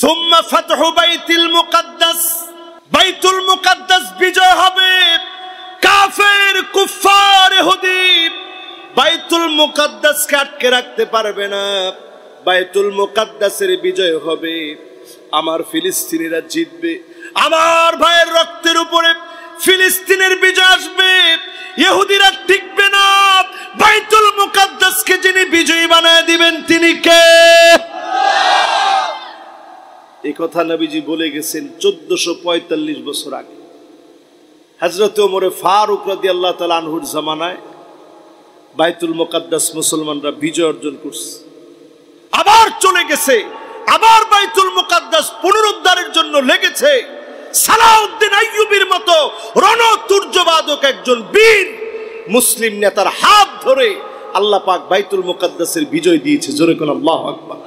সুম্মা ফাতহু বাইতুল মুকাদ্দাস। বাইতুল মুকাদ্দাস বিজয় হবে। কাফের কুফার ইহুদি বাইতুল মুকাদ্দাসকে আটকে রাখতে পারবে না। বাইতুল মুকাদ্দাসের বিজয় হবে। আমার ফিলিস্তিনিরা জিতবে। আমার ভাইয়ের রক্তের উপরে ফিলিস্তিনের বিজয় আসবে। ইহুদিরা টিকবে না। বাইতুল মুকাদ্দাসকে যিনি বিজয়ী বানায় দিবেন, তিনি কে? এই কথা নবীজি বলে গেছেন চোদ্দশো পঁয়তাল্লিশ বছর আগে। হজরত ওমরে ফারুক রাদি আল্লাহ তালা আনহুর জামানায় বাইতুল মোকাদ্দাস মুসলমানরা বিজয় অর্জন করছে। আবার চলে গেছে, আবার বাইতুল মোকাদ্দাস পুনরুদ্ধারের জন্য লেগেছে। সালাউদ্দিন আইয়ুবের মতো রণতুর্যবাদক একজন বীর মুসলিম নেতার হাত ধরে আল্লাহ পাক বাইতুল মোকাদ্দাসের বিজয় দিয়েছে। জোরে কোন আল্লাহ আকবার।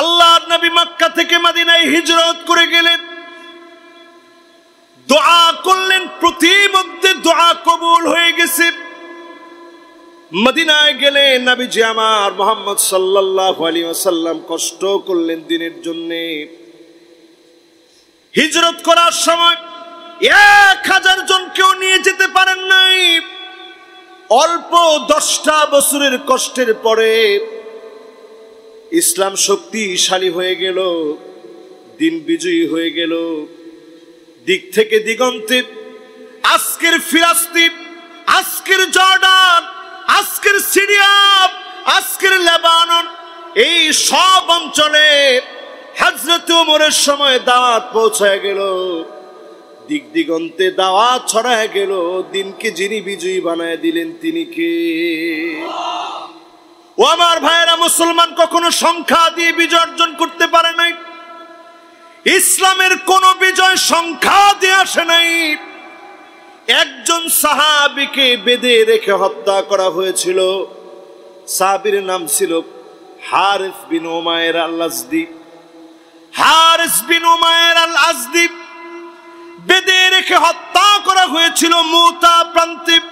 আল্লাহর নবী মক্কা থেকে মাদিনায় হিজরত করে গেলেন। দোয়া করলেন প্রতিমধ্যে দোয়া কবুল হয়ে গেছে। মদিনায় গেলে নবীজি আমার মোহাম্মদ সাল্লাল্লাহু আলাইহি ওয়াসাল্লাম কষ্ট করলেন দিনের জন্য। হিজরত করার সময় এক হাজার জন কেউ নিয়ে যেতে পারেন নাই। অল্প দশটা বছরের কষ্টের পরে ইসলাম শক্তিশালী হয়ে গেল, দিন বিজয়ী হয়ে গেল। দিক থেকে দিগন্তে, আজকের ফিরাস্তি আজকের জর্ডান, আজকের সিরিয়া আজকের লেবানন, এই সব অঞ্চলে হজরত উমরের সময় দাওয়াত পৌঁছায় গেল। দিক দিগন্তে দাওয়াত ছড়ায় গেল, দিনকে যিনি বিজয়ী বানায় দিলেন তিনি কে? ও আমার ভাইয়েরা, মুসলমান কখনো সংখ্যা দিয়ে বিজয় অর্জন করতে পারে নাই। ইসলামের কোন বিজয় সংখ্যা দিয়ে আসে নাই। একজন সাহাবিকে বেঁধে রেখে হত্যা করা হয়েছিল। সাহাবির নাম ছিল হারিস বিন ওমায়ের আল আজদি হারিস বিন ওমায়ের আল আজদি বেঁধে রেখে হত্যা করা হয়েছিল মুতা প্রান্তিক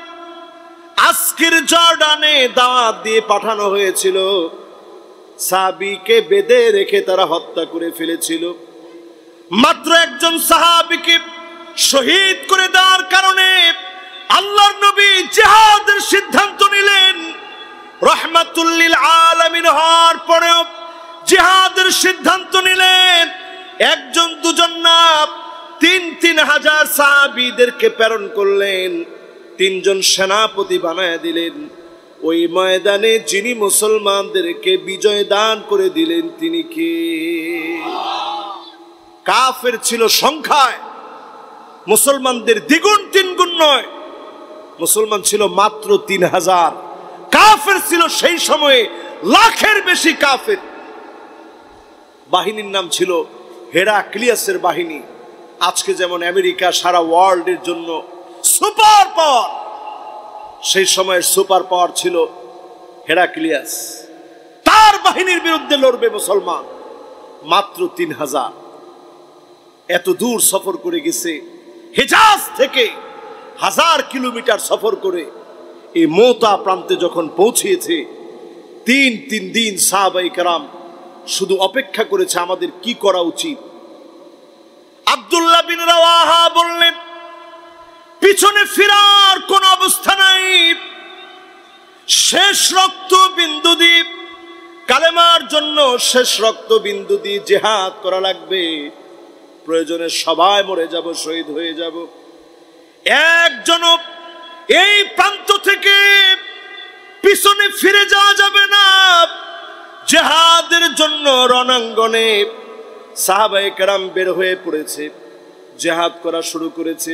আজকের জর্ডানে দাওয়াত দিয়ে পাঠানো হয়েছিল। সাহাবিকে বেঁধে রেখে তারা হত্যা করে ফেলেছিল। মাত্র একজন সাহাবিকে শহীদ করে দেওয়ার কারণে আল্লাহর নবী জেহাদের সিদ্ধান্ত নিলেন। রহমাতুল্লিল আলামিন হওয়ার পরেও জেহাদের সিদ্ধান্ত নিলেন। একজন দুজন না, তিন তিন হাজার সাহাবিদেরকে প্রেরণ করলেন। তিনজন সেনাপতি বানায় দিলেন। ওই ময়দানে যিনি মুসলমানদেরকে বিজয় দান করে দিলেন, তিনি কে? কাফের ছিল সংখ্যায়। মুসলমানদের দ্বিগুণ তিন গুণ নয়। মুসলমান ছিল মাত্র তিন হাজার। কাফের ছিল সেই সময়ে লাখের বেশি কাফের। বাহিনীর নাম ছিল হেরাক্লিয়াসের বাহিনী। আজকে যেমন আমেরিকা সারা ওয়ার্ল্ডের জন্য সুপার পাওয়ার। সেই সময়ের সুপার পাওয়ার ছিল হেরাক্লিয়াস। তার বাহিনীর বিরুদ্ধে লড়বে মুসলমান। মাত্র তিন হাজার। এত দূর সফর করে গেছে। হেজাজ থেকে হাজার কিলোমিটার সফর করে এই মোতা প্রান্তে যখন পৌঁছিয়েছে তিন তিন দিন সাহাবাই কারাম শুধু অপেক্ষা করেছে আমাদের কি করা উচিত। আবদুল্লাহ বিন রাওয়াহা বললেন পিছনে ফিরার কোন অবস্থা নাই। শেষ রক্ত বিন্দু দ্বীপ কালেমার জন্য শেষ রক্ত বিন্দু দিয়ে জেহাদ করা লাগবে। প্রয়োজনে সবাই মরে যাব, শহীদ হয়ে যাব। একজন এই প্রান্ত থেকে পিছনে ফিরে যাওয়া যাবে না। জেহাদের জন্য রণাঙ্গনে সাহাবাই কেরাম বের হয়ে পড়েছে, জেহাদ করা শুরু করেছে।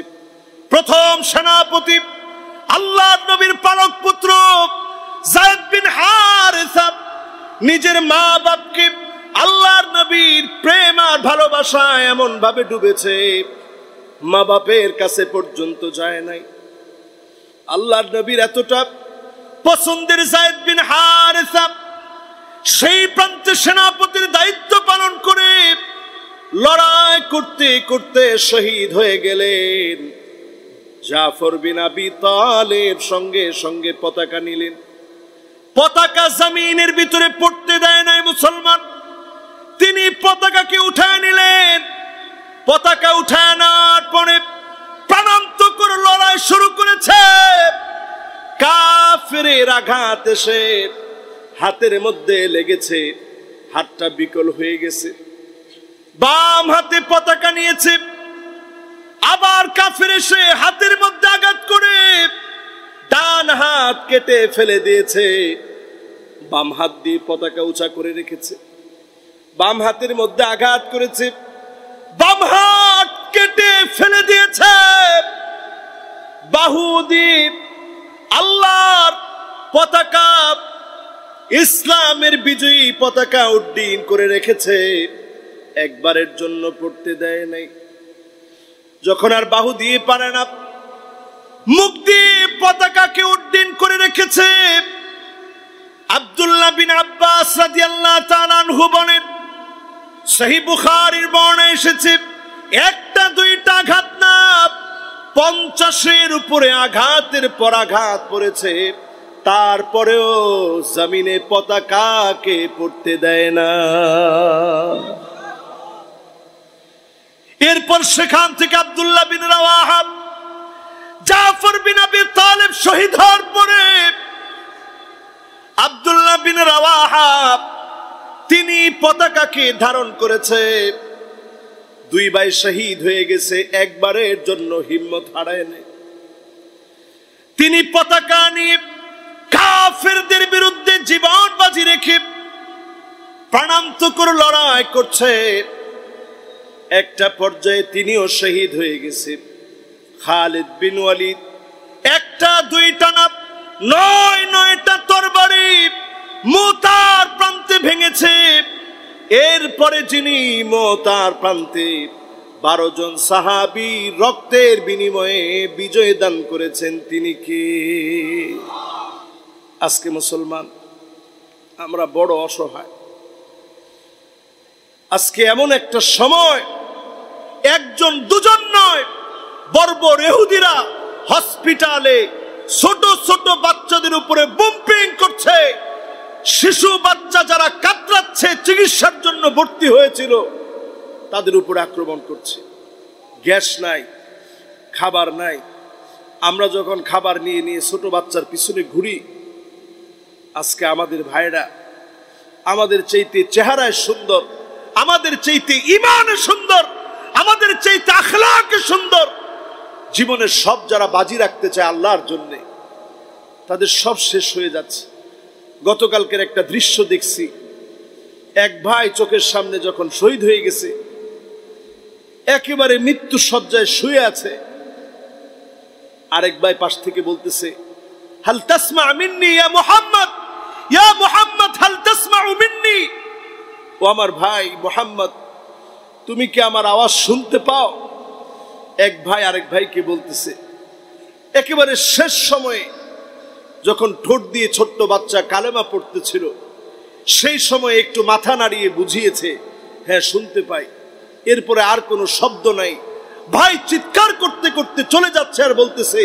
প্রথম সেনাপতি, আল্লাহ নবীর পালক পুত্র জায়দ বিন হারেসা নিজের মা বাপকে আল্লাহর নবীর প্রেম আর ভালোবাসা এমন ভাবে ডুবেছে। মা বাপের কাছে পর্যন্ত যায় নাই। আল্লাহর নবীর এতটা পছন্দের জায়দ বিন হারেসা সেই প্রান্তে সেনাপতির দায়িত্ব পালন করে লড়াই করতে করতে শহীদ হয়ে গেলেন। জাফর বিন আবি তালেব সঙ্গে সঙ্গে পতাকা নিলেন। পতাকা জামিনের ভিতরে পড়তে দেয় নাই মুসলমান। তিনি পতাকা উঠায় নিলেন। পতাকা উঠায় আনার পরে প্রাণান্তকর লড়াই শুরু করেছে। কাফেরের আঘাত এসে হাতের মধ্যে লেগেছে, হাতটা বিকল হয়ে গেছে। বাম হাতে পতাকা নিয়েছে। আবার কাফের এসে হাতের মধ্যে আঘাত করে ডান হাত কেটে ফেলে দিয়েছে। বাম হাত দিয়ে পতাকা উঁচা করে রেখেছে। বাম হাতের মধ্যে আঘাত করেছে। বাম হাত কেটে ফেলে দিয়েছে। বাহু দিয়ে আল্লাহর পতাকা, ইসলামের বিজয়ী পতাকা উড্ডীন করে রেখেছে। একবারের জন্য পড়তে দেয় নাই। যখন আর বাহু দিয়ে পারে না, মুক্তি পতাকাকে উড্ডীন করে রেখেছে আব্দুল্লাহ বিন আব্বাস রাদিয়াল্লাহু তাআলা আনহু বলেন সহি বুখারীর বর্ণে এসেছে, একটা দুইটা আঘাত না, পঞ্চাশের উপরে আঘাতের পর আঘাত পড়েছে, তারপরেও জমিনে পতাকাকে পড়তে দেয় না। এরপর সেখান থেকে আবদুল্লাহ বিন রাওয়াহাব জাফর বিন আবি তালেব শহীদ হওয়ার পরে আব্দুল্লাহ বিন রাওয়াহাব তিনি পতাকাকে ধারণ করেছে। দুই ভাই শহীদ হয়ে গেছে, একবারের জন্য হিম্মত হারায় তিনি পতাকা নিয়ে কাফেরদের বিরুদ্ধে জীবন বাজি রেখে প্রাণান্তকর লড়াই করছে। একটা পর্যায়ে তিনিও শহীদ হয়ে গেছে। খালিদ বিন ওয়ালিদ, একটা, দুইটা না, নয়, নয়টা তরবারি মোতার প্রান্তে ভেঙেছে। এরপরে যিনি মোতার প্রান্তে বারো জন সাহাবি রক্তের বিনিময়ে বিজয় দান করেছেন, তিনি কে? আজকে মুসলমান, আমরা বড় অসহায়। আজকে এমন একটা সময় একজন দুজন নয়, বর্বর এহুদিরা হসপিটালে ছোট ছোট বাচ্চাদের উপরে বুম্পিং করছে। শিশু বাচ্চা যারা কাতরাচ্ছে, চিকিৎসার জন্য ভর্তি হয়েছিল, তাদের উপর আক্রমণ করছে। গ্যাস নাই, খাবার নাই। আমরা যখন খাবার নিয়ে নিয়ে ছোট বাচ্চার পিছনে ঘুরি, আজকে আমাদের ভাইরা আমাদের চাইতে চেহারায় সুন্দর, আমাদের চাইতে ইমানে সুন্দর আমাদের চাইতে আখলাকে সুন্দর। জীবনের সব যারা বাজি রাখতে চায় আল্লাহর জন্যে, তাদের সব শেষ হয়ে যাচ্ছে। গতকালকের একটা দৃশ্য দেখছি। এক ভাই চোখের সামনে যখন শহীদ হয়ে গেছে, একেবারে মৃত্যু সজ্জায় শুয়ে আছে। আরেক ভাই পাশ থেকে বলতেছে, হাল তাসমা মিন্নি ইয়া মুহাম্মদ? ইয়া মুহাম্মদ, হাল তাসমা মিন্নি? ও আমার ভাই মোহাম্মদ তুমি কি আমার আওয়াজ শুনতে পাও? এক ভাই আরেক ভাইকে বলতেছে, একেবারে শেষ সময়ে যখন ঠোঁট দিয়ে ছোট্ট বাচ্চা কালেমা পড়তেছিল, সেই সময় একটু মাথা নাড়িয়ে বুঝিয়েছে হ্যাঁ শুনতে পাই। এরপরে আর কোনো শব্দ নাই। ভাই চিৎকার করতে করতে চলে যাচ্ছে আর বলতেছে,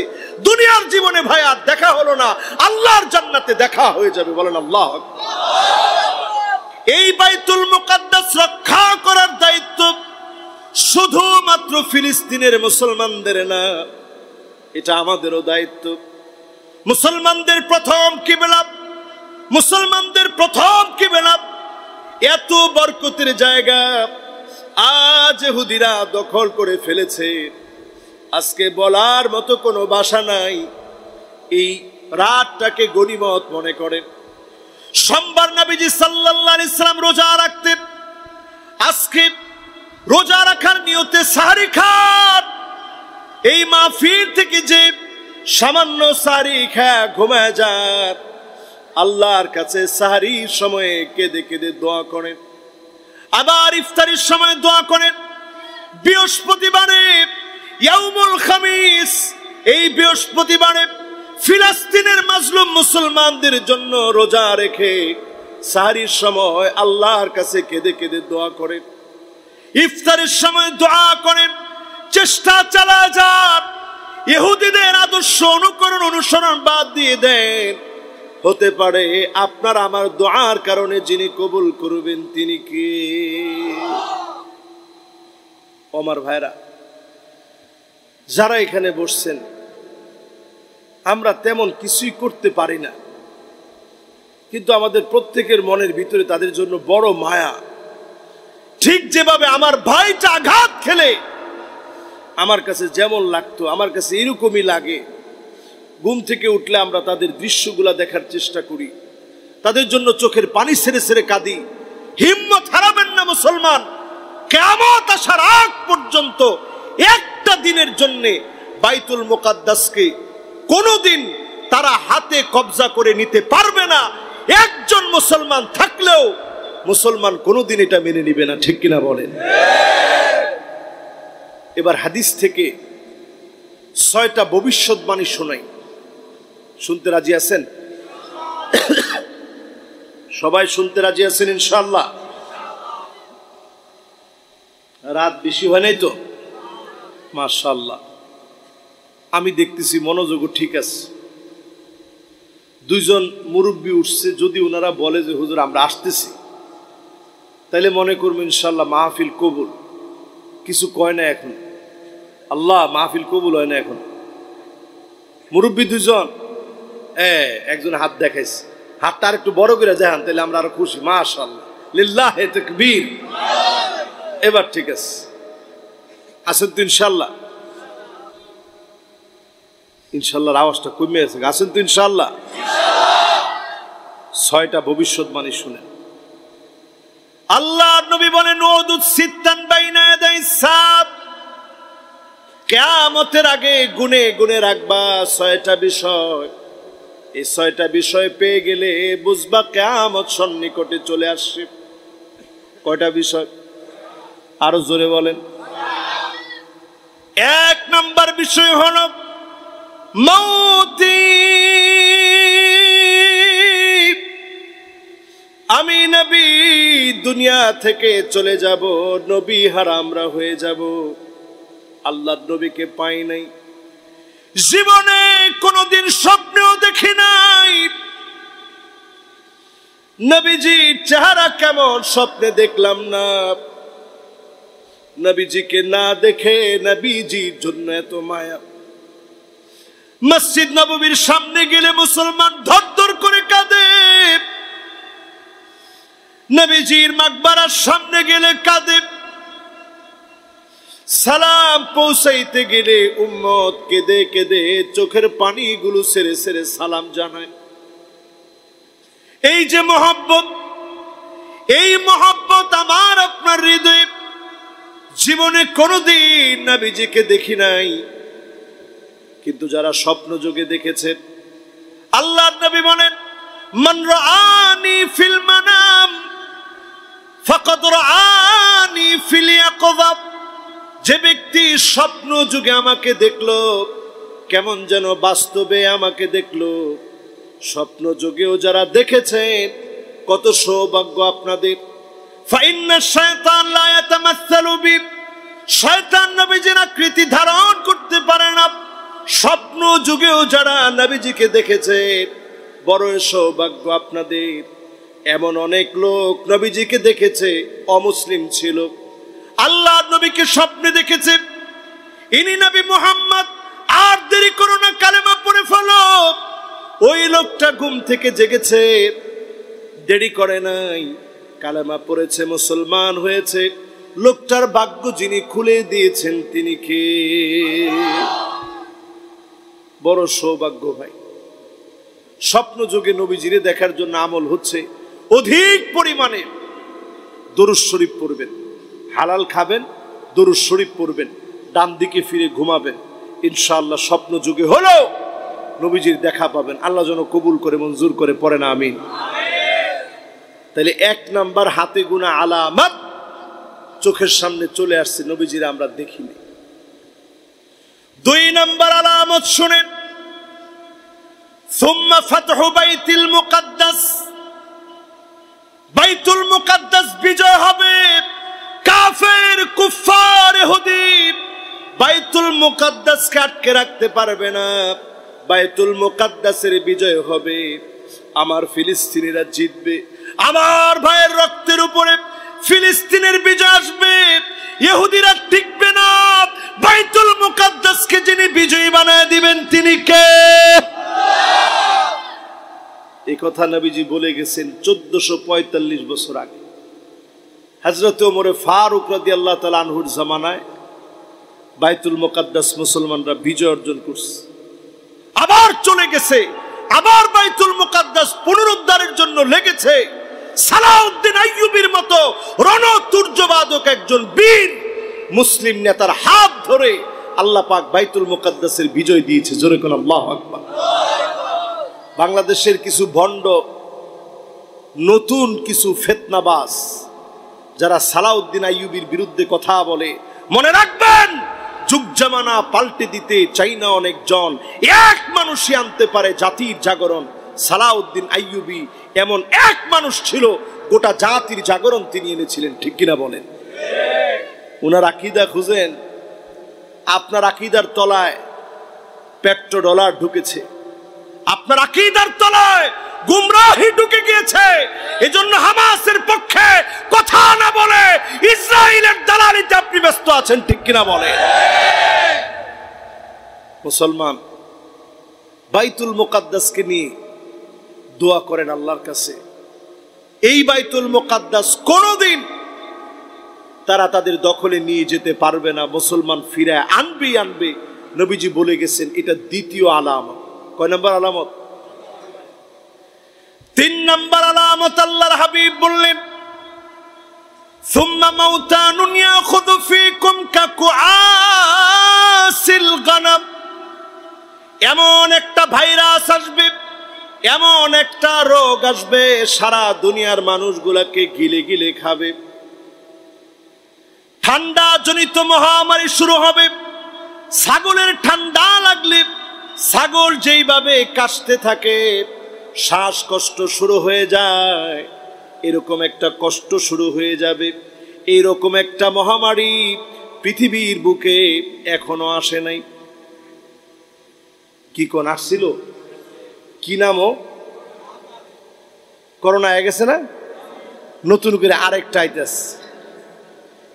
দুনিয়ার জীবনে ভাই আর দেখা হলো না। আল্লাহর জান্নাতে দেখা হয়ে যাবে। বলেন আল্লাহ এই বাইতুল মুকাদ্দাস রক্ষা করার দায়িত্ব শুধুমাত্র ফিলিস্তিনের মুসলমানদের না, এটা আমাদেরও দায়িত্ব। মুসলমানদের প্রথম কিবেলা, মুসলমানদের প্রথম কিবেলা, এত বরকতের জায়গা আজ হুদিরা দখল করে ফেলেছে। আজকে বলার মতো কোনো বাসা নাই, এই রাতটাকে গরিমত মনে করেন সোমবার নবীজি সাল্লাল্লাহু আলাইহি সাল্লাম রোজা রাখতেন আজকে রোজা রাখার নিয়তে সাহারি খান। এই মাহফিল থেকে যে সামান্য সারি খায় ঘুমায় যান আল্লাহর কাছে সাহারির সময়ে কেঁদে কেঁদে দোয়া করেন। আবার ইফতারির সময় দোয়া করেন। বৃহস্পতিবারে ইয়াউমুল খামিস, এই বৃহস্পতিবারে ফিলিস্তিনের মাজলুম মুসলমানদের জন্য রোজা রেখে সাহারির সময় আল্লাহর কাছে কেঁদে কেঁদে দোয়া করেন। ইফতারের সময় দোয়া করেন। চেষ্টা চালা যান। ইহুদিদের আদর্শ অনুকরণ, অনুসরণ বাদ দিয়ে দেন। হতে পারে আপনার আমার দোয়ার কারণে যিনি কবুল করবেন তিনি কি? আমার ভাইরা, যারা এখানে বসছেন আমরা তেমন কিছুই করতে পারি না। কিন্তু আমাদের প্রত্যেকের মনের ভিতরে তাদের জন্য বড় মায়া। ঠিক যেভাবে আমার ভাইটা আঘাত খেলে, আমার কাছে যেমন লাগতো, আমার কাছে এরকমই লাগে। ঘুম থেকে উঠলে আমরা তাদের দৃশ্যগুলা দেখার চেষ্টা করি। তাদের জন্য চোখের পানি সেরে সেরে কাঁদি। হিম্মত হারাবেন না মুসলমান। কেমত আসার আগ পর্যন্ত একটা দিনের জন্যে বাইতুল মোকাদ্দাসকে কোনোদিন তারা হাতে কবজা করে নিতে পারবে না। একজন মুসলমান থাকলেও মুসলমান কোনোদিন এটা মেনে নিবে না, ঠিক কিনা বলেন? এবার হাদিস থেকে ছয়টা ভবিষ্যৎবাণী শোনাই। শুনতে রাজি আছেন? সবাই শুনতে রাজি আছেন ইনশাল্লাহ রাত বেশি হয় নাই তো? মাশাল্লাহ আমি দেখতেছি মনোযোগও ঠিক আছে। দুইজন মুরব্বী উঠছে, যদি ওনারা বলে যে, হুজুর, আমরা আসতেছি। তাইলে মনে করব ইনশাল্লাহ মাহফিল কবুল। কিছু কয় না এখন। আল্লাহ, মাহফিল কবুল হয় না এখন। মুরব্বী দুজন একজন হাত দেখাইছে। হাতটা আর একটু বড় করে যাহান তাহলে আমরা আরও খুশি। মাশাল্লাহ লিল্লাহ এবার ঠিক আছে। আসেন তো ইনশাল্লাহ ইনশাল্লাহর আওয়াজটা কমে আছে। আছেন তো ইনশাল্লাহ। ছয়টা ভবিষ্যৎবাণী শুনেন। আল্লাহ নবী বলেন কেয়ামতের আগে গুনে গুনে রাখবা ছয়টা বিষয়। এই ছয়টা বিষয় পেয়ে গেলে বুঝবা কেয়ামত সন্নিকটে চলে আসছে। কয়টা বিষয়? আরও জোরে বলেন। এক নাম্বার বিষয় হল মৌতি। আমি নবী, দুনিয়া থেকে চলে যাব, নবী হারামরা হয়ে যাব। আল্লাহ নবীকে পাই নাই। জীবনে কোনোদিন স্বপ্নেও দেখি নাই। নবীজির চেহারা কেমন স্বপ্নে দেখলাম না। নবীজিকে না দেখে নবীজির জন্য এত মায়া। মসজিদ নবীর সামনে গেলে মুসলমান ধর করে কাঁদে। নবীজির মাকবারার সামনে গেলে কাঁদে। সালাম পৌঁছাইতে গেলে উম্মত কেঁদে কেঁদে চোখের পানিগুলো সেরে সেরে সালাম জানায়। এই যে মোহাব্বত, এই মোহাব্বত আমার আপনার হৃদয়ে। জীবনে কোনোদিন নাবিজিকে দেখি নাই। কিন্তু যারা স্বপ্ন যোগে দেখেছেন আল্লাহ নবী বলেন, মান রাআনি ফিল মানাম, ফাকাদ রাআনি ফিল যে ব্যক্তি স্বপ্ন যুগে আমাকে দেখল, কেমন যেন বাস্তবে আমাকে দেখল। স্বপ্ন যুগেও যারা দেখেছেন কত সৌভাগ্য আপনাদের। ফাইন্না শয়তান লা ইয়াতামাসসালু বি শয়তান নবীজির আকৃতি ধারণ করতে পারে না। স্বপ্ন যুগেও যারা নবীজিকে দেখেছে, বড় সৌভাগ্য আপনাদের। এমন অনেক লোক নবীজিকে দেখেছে, অমুসলিম ছিল। আল্লাহ নবীকে স্বপ্নে দেখেছে। ইনি নবী মোহাম্মদ, আর দেরি করো না, কালেমা পড়ে ফেলো। ওই লোকটা ঘুম থেকে জেগেছে, দেরি করে নাই, কালেমা পড়েছে, মুসলমান হয়েছে। লোকটার ভাগ্য যিনি খুলে দিয়েছেন, তিনি কে? বড় সৌভাগ্য ভাই স্বপ্ন যোগে নবীজিরে দেখার জন্য আমল হচ্ছে অধিক পরিমাণে দরুদ শরীফ পড়বেন, হালাল খাবেন, দরুদ শরীফ পড়বেন, ডান দিকে ফিরে ঘুমাবেন। ইনশাআল্লাহ স্বপ্ন যুগে হলেও নবীজির দেখা পাবেন। আল্লাহ যেন কবুল করে, মঞ্জুর করে পড়ে না আমিন। তাহলে এক নাম্বার হাতে গুনা আলামাত চোখের সামনে চলে আসছে, নবীজিরা আমরা দেখিনি। দুই নাম্বার আলামত শুনেন বিজয় হবে। রাখতে পারবে না। বাইতুল বিজয় হবে। আমার ফিলিস্তিনিরা জিতবে। আমার ভাইয়ের রক্তের উপরে ফিলিস্তিনের বিজয় আসবে। ইহুদিরা টিকবে না। বাইতুল মুকদ্দাসকে যিনি বিজয়ী বানায় দিবেন, তিনি কে? এই কথা নবীজি বলে গেছেন চোদ্দশো পঁয়তাল্লিশ বছর আগে। হজরত ওমরে ফারুক রাদি আল্লাহ তালা আনহুর জামানায় বাইতুল মোকাদ্দাস মুসলমানরা বিজয় অর্জন করছে। আবার চলে গেছে, আবার বাইতুল মুকাদ্দাস পুনরুদ্ধারের জন্য লেগেছে। সালাউদ্দিন আইয়ুবের মতো রণতুর্যবাদক একজন বীর মুসলিম নেতার হাত ধরে আল্লাহ পাক বাইতুল মোকাদ্দাসের বিজয় দিয়েছে। জোরে কোন আল্লাহ আকবার। বাংলাদেশের কিছু ভণ্ড, নতুন কিছু ফেতনাবাস যারা সালাউদ্দিন আইয়ুবির বিরুদ্ধে কথা বলে, মনে রাখবেন, যুগ জামানা পাল্টে দিতে চাই না অনেকজন। এক মানুষই আনতে পারে জাতির জাগরণ। সালাউদ্দিন আইয়ুবি এমন এক মানুষ ছিল, গোটা জাতির জাগরণ তিনি এনেছিলেন, ঠিক কিনা বলেন? ওনার আকিদা খুঁজেন, আপনার আকিদার তলায় পেট্রো ডলার ঢুকেছে। আপনার আকিদার তলায় গুমরাহি ঢুকে গিয়েছে। এজন্য হামাসের পক্ষে কথা না বলে ইসরায়েলের দালালিতে আপনি ব্যস্ত আছেন, ঠিক কিনা বলে? মুসলমান, বাইতুল মুকাদ্দাসকে নিয়ে দোয়া করেন আল্লাহর কাছে। এই বাইতুল মুকাদ্দাস কোনোদিন তারা তাদের দখলে নিয়ে যেতে পারবে না। মুসলমান ফিরে আনবে আনবে। নবীজি বলে গেছেন, এটা দ্বিতীয় আলামত। কয় নম্বর আলামত তিন নম্বর আলামত আল্লাহর হাবিব বললেন ثم موتان ياخذ فيكم كقعاس الغنم এমন একটা ভাইরাস আসবে এমন একটা রোগ আসবে সারা দুনিয়ার মানুষগুলাকে গিলে গিলে খাবে ঠান্ডা জনিত মহামারী শুরু হবে ছাগলের ঠান্ডা লাগলে ছাগল যেইভাবে কাশতে থাকে, শ্বাসকষ্ট শুরু হয়ে যায়। এরকম একটা কষ্ট শুরু হয়ে যাবে। এইরকম একটা মহামারী পৃথিবীর বুকে এখনও আসে নাই। কি কোন আসছিল? কি নামও? করোনা হয়ে গেছে না? নতুন করে আরেকটা আইতাস।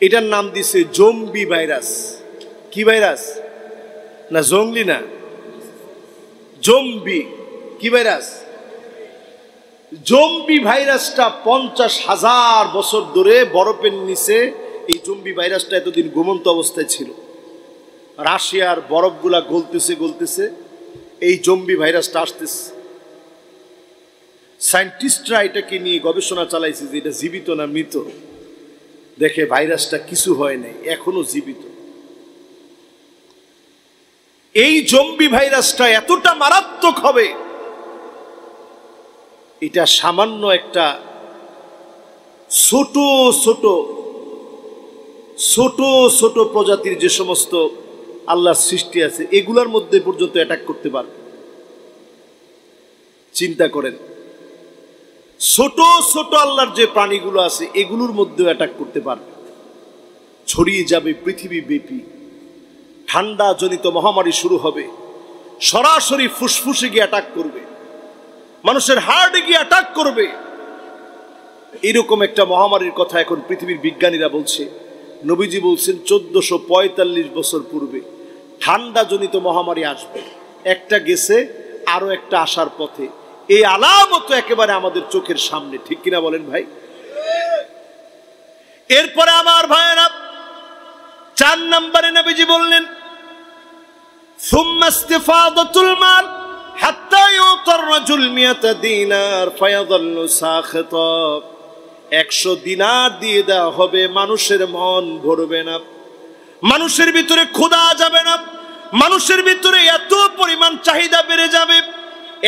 এটার নাম দিছে জম্বি ভাইরাস। কি ভাইরাস? না জঙ্গলি না? জম্বি, কি ভাইরাস? জম্বি ভাইরাসটা পঞ্চাশ হাজার বছর ধরে বরফের নিচে এই জম্বি ভাইরাসটা এতদিন ঘুমন্ত অবস্থায় ছিল। রাশিয়ার বরফগুলা গলতেছে গলতেছে, এই জম্বি ভাইরাসটা আসতেছে। সায়েন্টিস্টরা এটাকে নিয়ে গবেষণা চালাইছে যে এটা জীবিত না মৃত। দেখে ভাইরাসটা কিছু হয় নাই, এখনও জীবিত। এই জম্বি ভাইরাসটা এতটা মারাত্মক হবে, এটা সামান্য একটা ছোট ছোট ছোট ছোট প্রজাতির যে সমস্ত আল্লাহর সৃষ্টি আছে, এগুলোর মধ্যে পর্যন্ত অ্যাটাক করতে পারবে। চিন্তা করেন, ছোট ছোট আল্লাহর যে প্রাণীগুলো আছে, এগুলোর মধ্যেও অ্যাটাক করতে পারবে। ছড়িয়ে যাবে পৃথিবী ব্যাপী। ঠান্ডা জনিত মহামারী শুরু হবে। সরাসরি ফুসফুসে গিয়ে অ্যাটাক করবে। মানুষের হার্টে গিয়ে অ্যাটাক করবে। এরকম একটা মহামারীর কথা এখন পৃথিবীর বিজ্ঞানীরা বলছে। নবীজি বলছেন, চোদ্দশো পঁয়তাল্লিশ বছর পূর্বে ঠান্ডা জনিত মহামারী আসবে। একটা গেছে, আরও একটা আসার পথে। এই আলামত একেবারে আমাদের চোখের সামনে। ঠিক কিনা বলেন ভাই? এরপরে আমার ভাইয়েরা, চার নম্বরে নবীজি বললেন ثم استفاضة المال حتى يعطى الرجل مئة دينار فيظل ساخطا একশো দিনার দিয়ে দেওয়া হবে মানুষের মন ভরবে না মানুষের ভিতরে ক্ষুধা যাবে না মানুষের ভিতরে এত পরিমাণ চাহিদা বেড়ে যাবে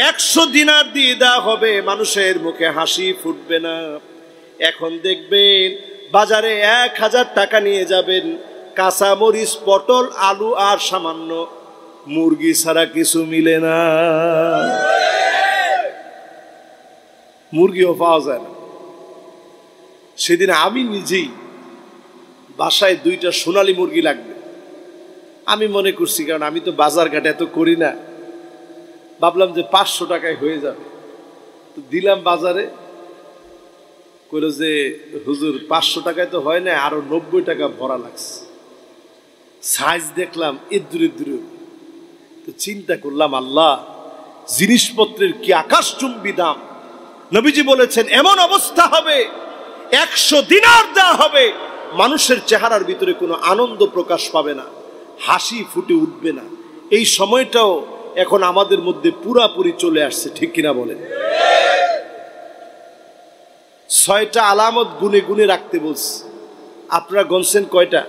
একশো দিনার দিয়ে দেওয়া হবে মানুষের মুখে হাসি ফুটবে না এখন দেখবেন বাজারে এক হাজার টাকা নিয়ে যাবেন কাঁচা মরিচ পটল আলু আর সামান্য মুরগি ছাড়া কিছু মিলে না। মুরগিও পাওয়া যায় না। সেদিন আমি নিজেই বাসায় দুইটা সোনালি মুরগি লাগবে। আমি মনে করছি, কারণ আমি তো বাজার ঘাট এত করি না। ভাবলাম যে পাঁচশো টাকায় হয়ে যাবে। তো দিলাম বাজারে। কইল যে, হুজুর, পাঁচশো টাকায় তো হয় না, আরও নব্বই টাকা ভরা লাগছে। সাইজ দেখলাম এর দূরে দূরে চিন্তা করলাম, আল্লাহ, জিনিসপত্রের কি আকাশচুম্বী দাম? নবীজি বলেছেন, এমন অবস্থা হবে, একশো দিনার দেওয়া হবে, মানুষের চেহারার ভিতরে কোনো আনন্দ প্রকাশ পাবে না, হাসি ফুটে উঠবে না। এই সময়টাও এখন আমাদের মধ্যে পুরাপুরি চলে আসছে, ঠিক কিনা বলেন? ছয়টা আলামত গুনে গুনে রাখতে বলছে। আপনারা গনছেন কয়টা?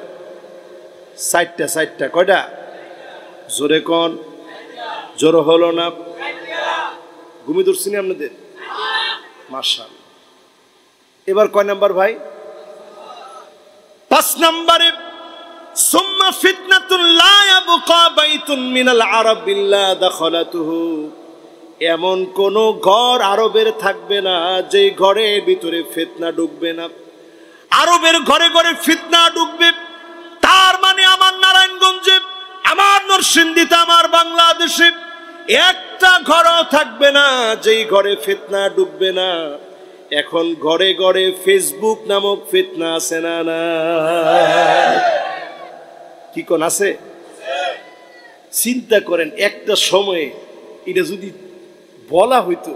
ষাটটা ষাটটা কয়টা? জোরে কন। জোর হলো না। ঘুমি ধরছিনি আপনাদের? মার্শাল এবার কয় নাম্বার ভাই? পাঁচ নাম্বারে এমন কোন ঘর আরবের থাকবে না যে ঘরের ভিতরে ফিতনা ঢুকবে না। আরবের ঘরে ঘরে ফিতনা ঢুকবে নরসিংদীতে আমার বাংলাদেশে একটা ঘরও থাকবে না, যেই ঘরে ফিতনা ডুববে না। এখন ঘরে ঘরে ফেসবুক নামক ফিতনা আছে না না? কি কোন আছে? চিন্তা করেন, একটা সময়ে এটা যদি বলা হইতো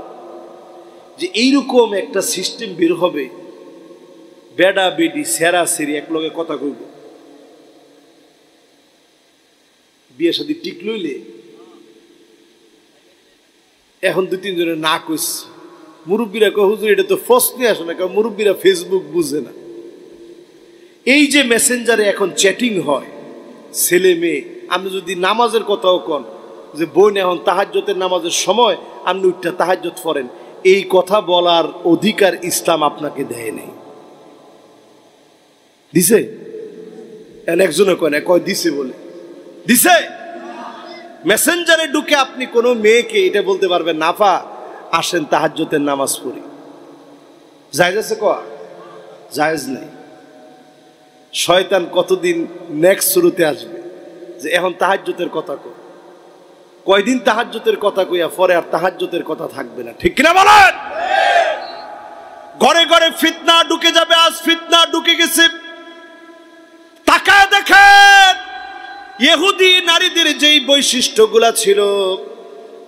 যে এইরকম একটা সিস্টেম বের হবে, বেডা বেডি, সেরা সেরি এক লগে কথা কইব। বিয়ে সাথে টিক লইলে, এখন দু তিনজনে না কইস। মুরব্বীরা কয়, হুজুর, এটা তো প্রশ্নে আসে না। কারণ মুরব্বীরা ফেসবুক বুঝে না। এই যে মেসেঞ্জারে এখন চ্যাটিং হয়, ছেলে মেয়ে, আপনি যদি নামাজের কথাও কন, যে বোন এখন তাহাজ্যতের নামাজের সময়, আপনি উঠটা তাহাজ্যত পড়েন। এই কথা বলার অধিকার ইসলাম আপনাকে দেয় নেই। দিছে? একজনে কয় না, কয়, দিছে বলে। দিছে? মেসেঞ্জারে ঢুকে আপনি কোনো মেয়েকে, এটা বলতে পারবেন, নাফা, আসেন তাহাজ্যতের নামাজ পড়ি। জায়জ আছে কয়া জায়েজ নেই। শয়তান কতদিন নেক্সট শুরুতে আসবে? যে এখন তাহাজ্যতের কথা কো কয়দিন তাহাজ্যতের কথা কইয়া পরে আর তাহাজ্যতের কথা থাকবে না। ঠিক কিনা বলেন? ঘরে ঘরে ফিতনা ঢুকে যাবে, আজ ফিতনা ঢুকে গেছে। তাকায় দেখেন ইহুদি নারীদের যেই বৈশিষ্ট্যগুলা ছিল,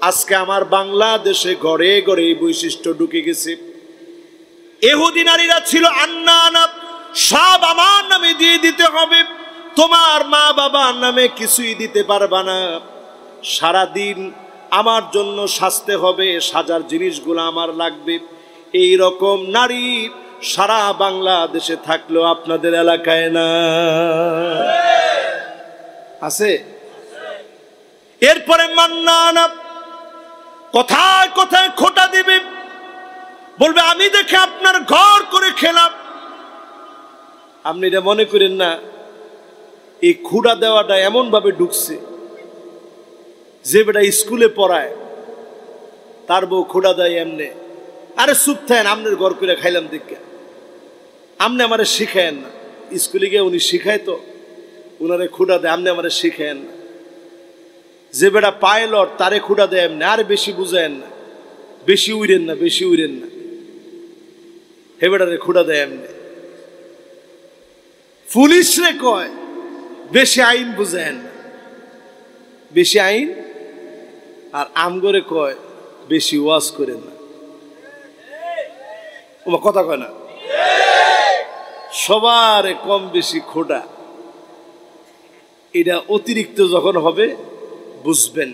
আজকে আমার বাংলাদেশে ঘরে ঘরে এই বৈশিষ্ট্য ঢুকে গেছে। এহুদি নারীরা ছিল আন্না আনা সব আমার নামে দিয়ে দিতে হবে। তোমার মা বাবার নামে কিছুই দিতে পারবা না। সারাদিন আমার জন্য সাজতে হবে, সাজার জিনিসগুলো আমার লাগবে। এই রকম নারী সারা বাংলাদেশে থাকলেও আপনাদের এলাকায় না। আছে? এরপরে মান্না কোথায় কোথায় খোটা দিবে? বলবে আমি দেখে আপনার ঘর করে খেলাম। আপনি এটা মনে করেন না এই খুঁড়া দেওয়াটা এমন ভাবে ঢুকছে যে বেটা স্কুলে পড়ায় তার বউ খুঁড়া দেয় এমনে আরে চুপ থাকেন আপনার ঘর করে খাইলাম দেখে। আপনি আমারে শিখায়েন না। স্কুলে গিয়ে উনি শিখায় তো। উনারে খুঁড়া দেয়, আপনি আমারে শিখায়েন না যে বেটা পাইলট, তারে খুঁড়া দেয় এমনি আর বেশি বুঝায়েন না। বেশি উড়েন না, বেশি উড়েন না। হে বেটারে খুঁড়া দেয় এমনি পুলিশ রে কয়, বেশি আইন বুঝেন বেশি আইন? আর আমগরে কয়, বেশি ওয়াজ করেন না। কথা কয় না? সবার কম বেশি খোটা এটা অতিরিক্ত যখন হবে, বুঝবেন,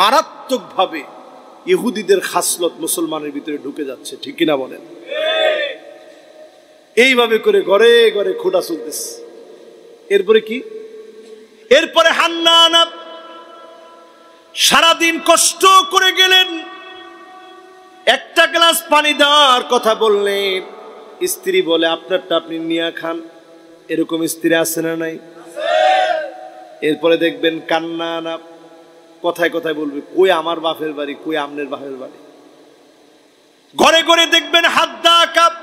মারাত্মকভাবে ইহুদিদের খাসলত মুসলমানের ভিতরে ঢুকে যাচ্ছে, ঠিক কিনা বলেন? এইভাবে করে ঘরে ঘরে খোটা চলতেছে। এরপরে কি? এরপরে হান্না সারাদিন কষ্ট করে গেলেন, একটা গ্লাস পানি দেওয়ার কথা বললেন, স্ত্রী বলে, আপনারটা আপনি নিয়ে খান। এরকম স্ত্রী আছে না নাই? এরপরে দেখবেন কান্না না, কথায় কথায় বলবে, কই আমার বাপের বাড়ি, কই আমনের বাপের বাড়ি? ঘরে ঘরে দেখবেন হাত দা কাপ,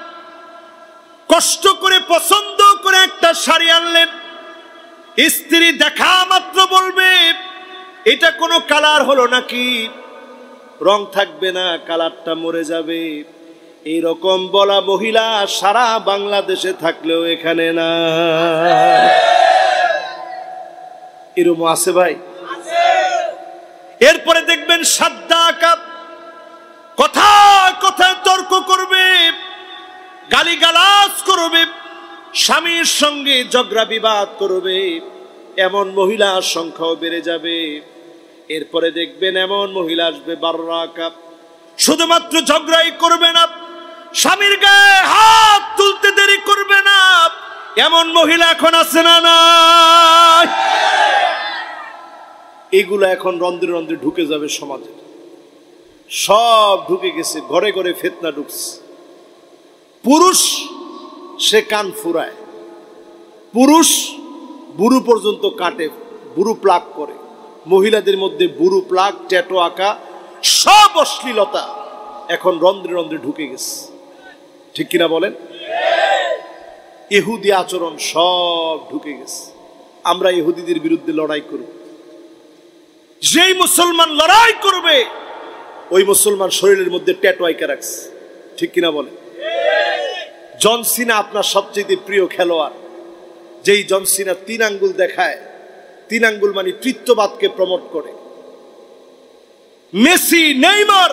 কষ্ট করে, পছন্দ করে একটা শাড়ি আনলেন। স্ত্রী দেখা মাত্র বলবে, এটা কোনো কালার হলো নাকি? রং থাকবে না, কালারটা মরে যাবে। এই রকম বলা মহিলা সারা বাংলাদেশে থাকলেও এখানে না। এরম আছে ভাই? এরপরে দেখবেন সাদ্দা কাপ কথায় কথায় তর্ক করবে গালি গালিগালাজ করবে, স্বামীর সঙ্গে ঝগড়া বিবাদ করবে, এমন মহিলার সংখ্যাও বেড়ে যাবে। এরপরে দেখবেন এমন মহিলা আসবে বাররা কাপ শুধুমাত্র ঝগড়াই করবে না, স্বামীর গায়ে হাত তুলতে দেরি করবে না। এমন মহিলা এখন আছে না নাই? এগুলো এখন রন্ধ্রে রন্ধ্রে ঢুকে যাবে সমাজে। সব ঢুকে গেছে, ঘরে ঘরে ফেতনা ঢুকছে। পুরুষ, সে কান ফুরায়। পুরুষ বুড়ু পর্যন্ত কাটে বুড়ু প্লাগ করে। মহিলাদের মধ্যে বুড়ু প্লাগ ট্যাটো আঁকা, সব অশ্লীলতা এখন রন্ধ্রে রন্ধ্রে ঢুকে গেছে। ঠিক কিনা বলেন? ইহুদি আচরণ সব ঢুকে গেছে। আমরা ইহুদিদের বিরুদ্ধে লড়াই করব। যেই মুসলমান লড়াই করবে, ওই মুসলমান শরীরের মধ্যে ট্যাটু আইকা রাখছে। ঠিক কিনা বলে? জন সিনা আপনার সবচেয়ে প্রিয় খেলোয়াড়। যেই জন সিনা তিন আঙ্গুল দেখায়, তিন আঙ্গুল মানে তৃত্ববাদকে প্রমোট করে। মেসি, নেইমার,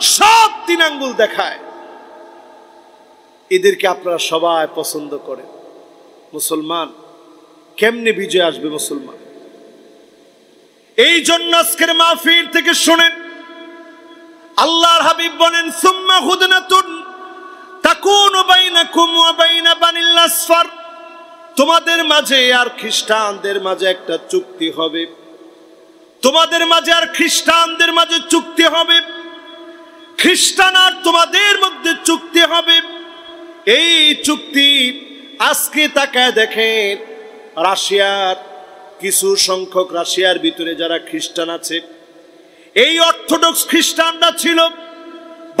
সব তিন আঙ্গুল দেখায়। এদেরকে আপনারা সবাই পছন্দ করেন। মুসলমান, কেমনে বিজয় আসবে মুসলমান? এই জন্য আজকের মাহফিল থেকে শোনেন, আল্লাহর হাবিব বলেন, সুম্মা হুদনাতুন তাকুনু বাইনাকুম ওয়া বাইনা বানিল আসফার। তোমাদের মাঝে আর খ্রিস্টানদের মাঝে একটা চুক্তি হবে। তোমাদের মাঝে আর খ্রিস্টানদের মাঝে চুক্তি হবে। খ্রিস্টান আর তোমাদের মধ্যে চুক্তি হবে। এই চুক্তি আজকে তাকায় দেখেন, রাশিয়ার কিছু সংখ্যক রাশিয়ার ভিতরে যারা খ্রিস্টান আছে, এই অর্থোডক্স খ্রিস্টানরা ছিল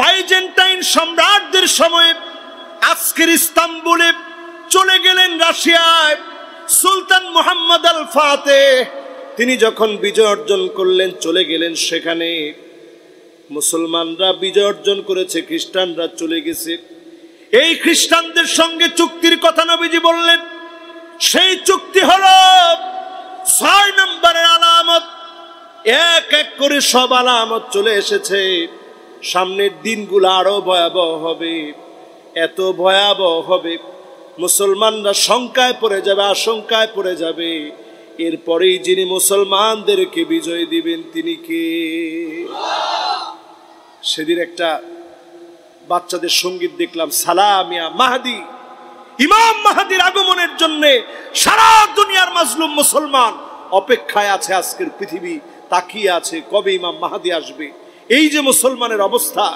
বাইজেন্টাইন সম্রাটদের সময়ে আজকের ইস্তাম্বুলে চলে গেলেন রাশিয়ায় সুলতান মোহাম্মদ আল ফাতে। তিনি যখন বিজয় অর্জন করলেন, চলে গেলেন সেখানে। মুসলমানরা বিজয় অর্জন করেছে, খ্রিস্টানরা চলে গেছে। এই খ্রিস্টানদের সঙ্গে চুক্তির কথা নবীজি বললেন, সেই চুক্তি হলো ছয় নম্বরের আলামত, এক এক করে সব আলামত চলে এসেছে। সামনের দিনগুলো আরও ভয়াবহ হবে। এত ভয়াবহ হবে। মুসলমানরা শঙ্কায় পড়ে যাবে, আশঙ্কায় পড়ে যাবে। এরপরেই যিনি মুসলমানদেরকে বিজয় দিবেন, তিনি কে? সেদিন একটা বাচ্চাদের সংগীত দেখলাম, সালামিয়া মাহাদি। ইমাম মাহাদির আগমনের জন্য সারা দুনিয়ার মাজলুম মুসলমান অপেক্ষায় আছে আজকের পৃথিবী, তাকিয়ে আছে কবে ইমাম মাহাদি আসবে। এই যে মুসলমানের অবস্থা,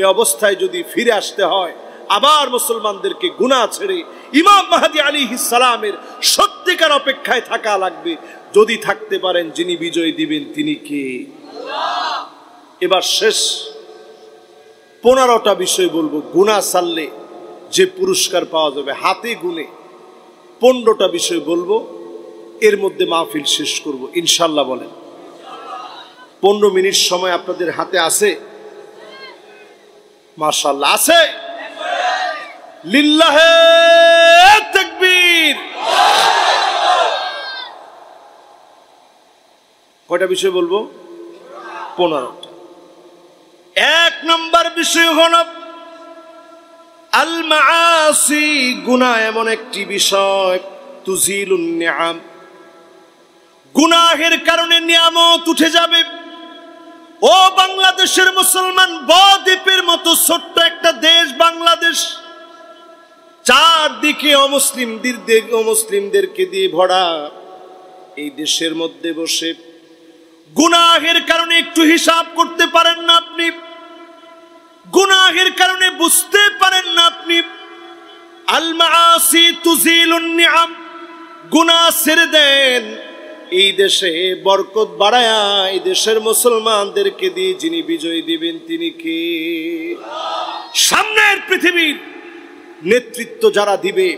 এ অবস্থায় যদি ফিরে আসতে হয়, আবার মুসলমানদেরকে গুণা ছেড়ে ইমাম মাহাদি আলী সালামের সত্যিকার অপেক্ষায় থাকা লাগবে। যদি থাকতে পারেন, যিনি বিজয় দিবেন, তিনি কে? এবার শেষ, পনেরোটা বিষয় বলব। গুণা সারলে যে পুরস্কার পাওয়া যাবে, হাতে গুনে পনেরোটা বিষয় বলব, এর মধ্যে মাহফিল শেষ করব, ইনশাল্লাহ বলেন। পনেরো মিনিট সময় আপনাদের হাতে আছে? মার্শাল্লাহ আছে? লিল্লাহে কয়টা বিষয় বলব? পনেরোটা। এক নম্বর বিষয় হল আল মাসি গুনাহ এমন একটি বিষয়, তুজিলুন নিয়াম গুনাহের কারণে নিয়ামত উঠে যাবে। ও বাংলাদেশের মুসলমান, বদ্বীপের মতো ছোট্ট একটা দেশ বাংলাদেশ, চারদিকে অমুসলিমদের অমুসলিমদেরকে দিয়ে ভরা এই দেশের মধ্যে বসে। গুনাহের কারণে একটু হিসাব করতে পারেন না আপনি। গুনাহের কারণে বুঝতে পারেন না আপনি। দেন। এই দেশে বরকত বাড়ায়া এই দেশের মুসলমানদেরকে দিয়ে যিনি দিবেন তিনি কে? সামনের পৃথিবীর নেতৃত্ব যারা দিবে,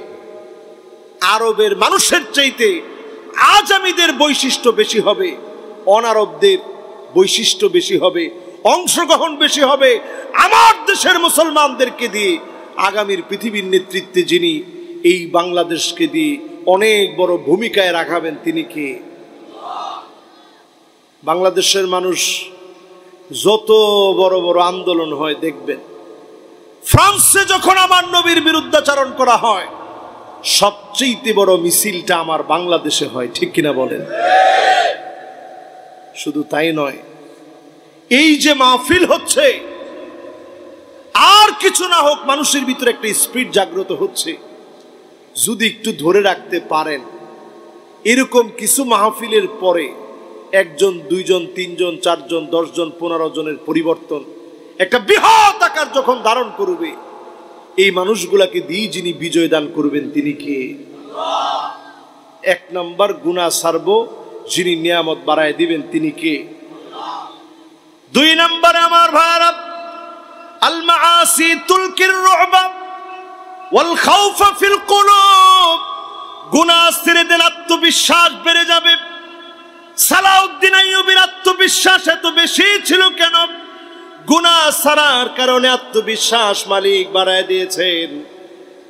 আরবের মানুষের চাইতে আজামিদের বৈশিষ্ট্য বেশি হবে, অনারবদের বৈশিষ্ট্য বেশি হবে অংশগ্রহণ বেশি হবে আমার দেশের মুসলমানদেরকে দিয়ে আগামীর পৃথিবীর নেতৃত্বে যিনি এই বাংলাদেশকে দিয়ে অনেক বড় ভূমিকায় রাখাবেন তিনি কে? বাংলাদেশের মানুষ যত বড় বড় আন্দোলন হয় দেখবেন। ফ্রান্সে যখন আমার নবীর বিরুদ্ধাচারণ করা হয় সবচেয়ে বড় মিছিলটা আমার বাংলাদেশে হয়, ঠিক কিনা বলেন? শুধু তাই নয় এই যে মাহফিল হচ্ছে, আর কিছু না হোক মানুষের ভিতরে একটা স্পিড জাগ্রত হচ্ছে। যদি একটু ধরে রাখতে পারেন, এরকম কিছু মাহফিলের পরে একজন, দুইজন, তিনজন, চারজন, দশজন পনেরো জনের পরিবর্তন, একটা বৃহৎ আকার যখন ধারণ করবে, এই মানুষগুলাকে দিয়ে যিনি বিজয় দান করবেন তিনি কে? এক নম্বর গুণা সারব, যিনি নিয়ামত বাড়ায় দিবেন তিনি কে? দুই নম্বরে আমার ভাইরা আল মাআসি তুলকির রুবা ওয়াল খাউফা ফিল কুলুব। গুনাহ ছেড়ে দেন আত্মবিশ্বাস বেড়ে যাবে। সালাউদ্দিন আইয়ুবের আত্মবিশ্বাস এত বেশি ছিল কেন? গুনা সারার কারণে আত্মবিশ্বাস মালিক বাড়ায় দিয়েছেন।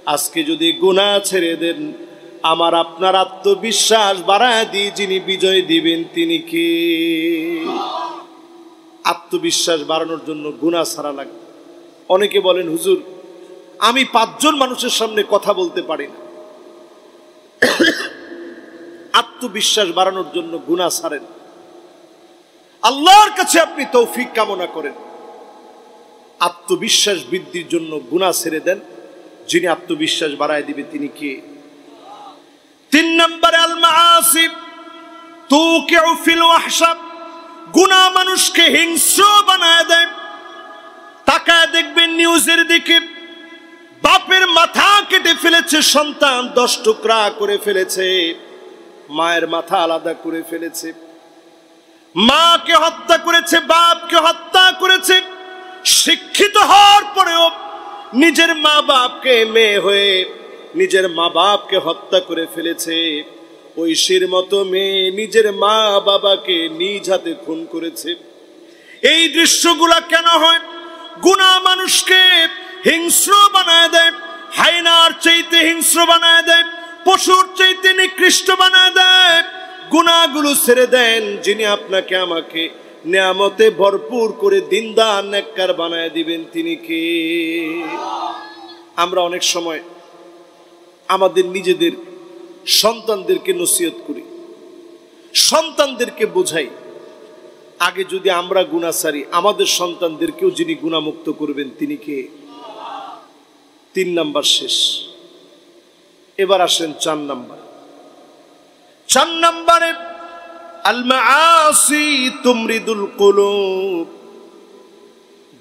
আজকে যদি গুনাহ ছেড়ে দেন, আমার আপনার আত্মবিশ্বাস বাড়ায় দিয়ে যিনি বিজয় দিবেন তিনি কে? আত্মবিশ্বাস বাড়ানোর জন্য গুণা ছাড়া লাগবে অনেকে বলেন, হুজুর, আমি পাঁচজন মানুষের সামনে কথা বলতে পারি না। আত্মবিশ্বাস বাড়ানোর জন্য গুণা ছাড়েন। আল্লাহর কাছে আপনি তৌফিক কামনা করেন। আত্মবিশ্বাস বৃদ্ধির জন্য গুণা ছেড়ে দেন। যিনি আত্মবিশ্বাস বাড়ায় দিবে, তিনি কে? তিন নম্বরে আল মাআসিব তুকিউ ফিল ওয়াহশা গুনাহ মানুষকে হিংস্র বানায় দেয়। তাকায় দেখবেন নিউজের দিকে, বাপের মাথা কেটে ফেলেছে, সন্তান দশ টুকরা করে ফেলেছে, মায়ের মাথা আলাদা করে ফেলেছে, মাকে হত্যা করেছে, বাপকে হত্যা করেছে, শিক্ষিত হওয়ার পরেও নিজের মা বাপকে মেয়ে হয়ে নিজের মা বাপকে হত্যা করে ফেলেছে। ঐশীর মতো মেয়ে নিজের মা বাবাকে নিজ হাতে খুন করেছে। এই দৃশ্যগুলা কেন হয়? গুণা মানুষকে হিংস্র বানায় দেয়, হাইনার চাইতে হিংস্র বানায় দেয়, পশুর চাইতে নিকৃষ্ট বানায় দেয়। গুণাগুলো ছেড়ে দেন যিনি আপনাকে আমাকে নিয়ামতে ভরপুর করে দিনদার, নেককার বানায় দিবেন। তিনি কে? আমরা অনেক সময় আমাদের নিজেদের সন্তানদেরকে নসিহত করি। সন্তানদেরকে বোঝাই। আগে যদি আমরা গুণা সারি, আমাদের সন্তানদেরকেও যিনি গুণামুক্ত করবেন, তিনি কে? তিন নাম্বার শেষ। এবার আসেন চার নাম্বার। চার নাম্বারে আলমাসি তুমরিদুল কুলুব।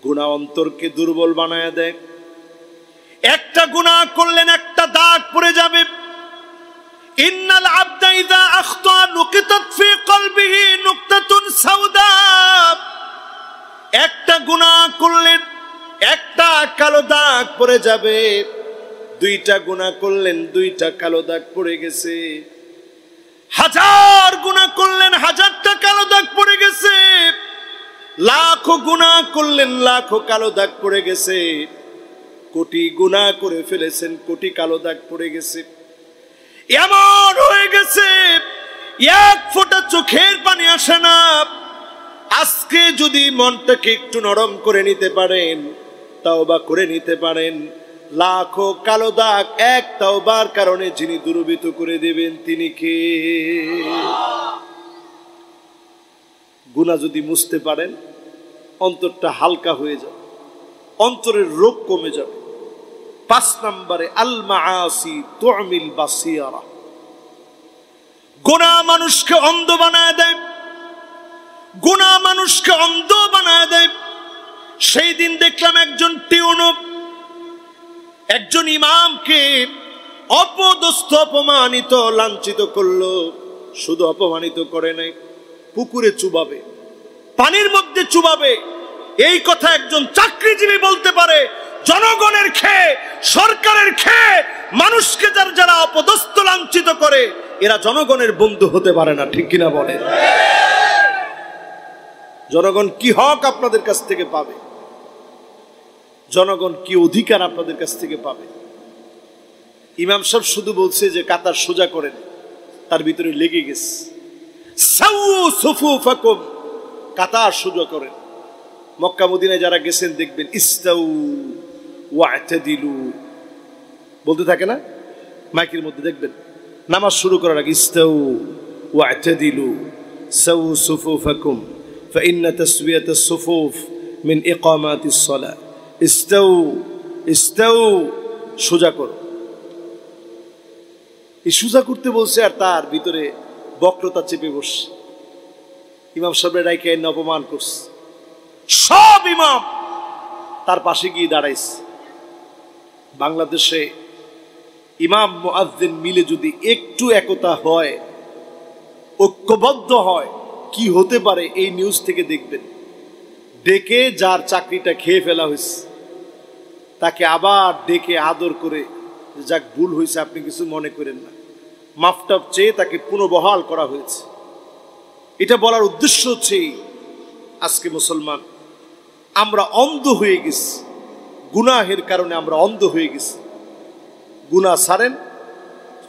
গুণা অন্তরকে দুর্বল বানায় দেয়। একটা গুণা করলেন, একটা দাগ পড়ে যাবে। ইন্নাল আবদা ইযা আখতা নুকিতাত ফি কলবিহি নুকতাতুন সাউদা। একটা গুনাহ করলেন একটা কালো দাগ পড়ে যাবে। দুইটা গুনাহ করলেন, দুইটা কালো দাগ পড়ে গেছে। হাজার গুনাহ করলেন, হাজারটা কালো দাগ পড়ে গেছে। লাখো গুনাহ করলেন, লাখো কালো দাগ পড়ে গেছে। কোটি গুনাহ করে ফেলেছেন, কোটি কালো দাগ পড়ে গেছে। এমন হয়ে গেছে, এক ফোঁটা চোখের পানি আসে না। আজকে যদি মনটাকে একটু নরম করে নিতে পারেন তাও বা করে নিতে পারেন। লাখো কালো দাগ এক তাওবার কারণে যিনি দুর্বৃত করে দেবেন, তিনি কে? গুণা যদি মুছতে পারেন, অন্তরটা হালকা হয়ে যাবে, অন্তরের রোগ কমে যাবে। পাঁচ নম্বরে আল মাআসি তুমিল গুনাহ মানুষকে অন্ধ বানায় দেয়। গুনাহ মানুষকে অন্ধ বানায় দেয়। সেই দিন দেখলাম একজন টিউনব একজন ইমামকে অপদস্থ, অপমানিত, লাঞ্ছিত করল। শুধু অপমানিত করে নাই, পুকুরে চুবাবে, পানির মধ্যে চুবাবে। এই কথা একজন চাকরিজীবী বলতে পারে জনগণের খেয়ে, সরকারের খেয়ে, মানুষকে যার যারা অপদস্থ লাঞ্ছিত করে, এরা জনগণের বন্ধু হতে পারে না, ঠিক কিনা বলে? জনগণ কি হক আপনাদের কাছ থেকে পাবে? জনগণ কি অধিকার আপনাদের কাছ থেকে পাবে? ইমাম সাহেব শুধু বলছে যে কাতার সোজা করেন তার ভিতরে লেগে গেছে। কাতার সোজা করেন মক্কা মদিনায় যারা গেছেন দেখবেন, ইস্তাউ। ওয়াতাদিলু বলতে থাকে না মাইকের মধ্যে দেখবেন নামাজ শুরু করার আগে ইস্তাউ ওয়াতাদিলু সাউ সুফুফাকুম فإن تسوية الصفوف من إقامات الصلاة استو استو সোজা করো এই সোজা করতে বলছে আর তার ভিতরে বক্রতা চেপে বসছে ইমাম সাহেবের রাইকে এনে অপমান করছে সব ইমাম তার পাশে গিয়ে দাঁড়াইছে বাংলাদেশে ইমাম মুআজ্জিন মিলে যদি একটু একতা হয়, ঐক্যবদ্ধ হয়, কি হতে পারে এই নিউজ থেকে দেখবেন। ডেকে যার চাকরিটা খেয়ে ফেলা হয়েছে তাকে আবার ডেকে আদর করে, যাক ভুল হয়েছে আপনি কিছু মনে করেন না। মাফটাপ চেয়ে তাকে পুনর্বহাল করা হয়েছে। এটা বলার উদ্দেশ্য হচ্ছে আজকে মুসলমান, আমরা অন্ধ হয়ে গেছি। গুনাহের কারণে আমরা অন্ধ হয়ে গেছি। গুনাহ সারেন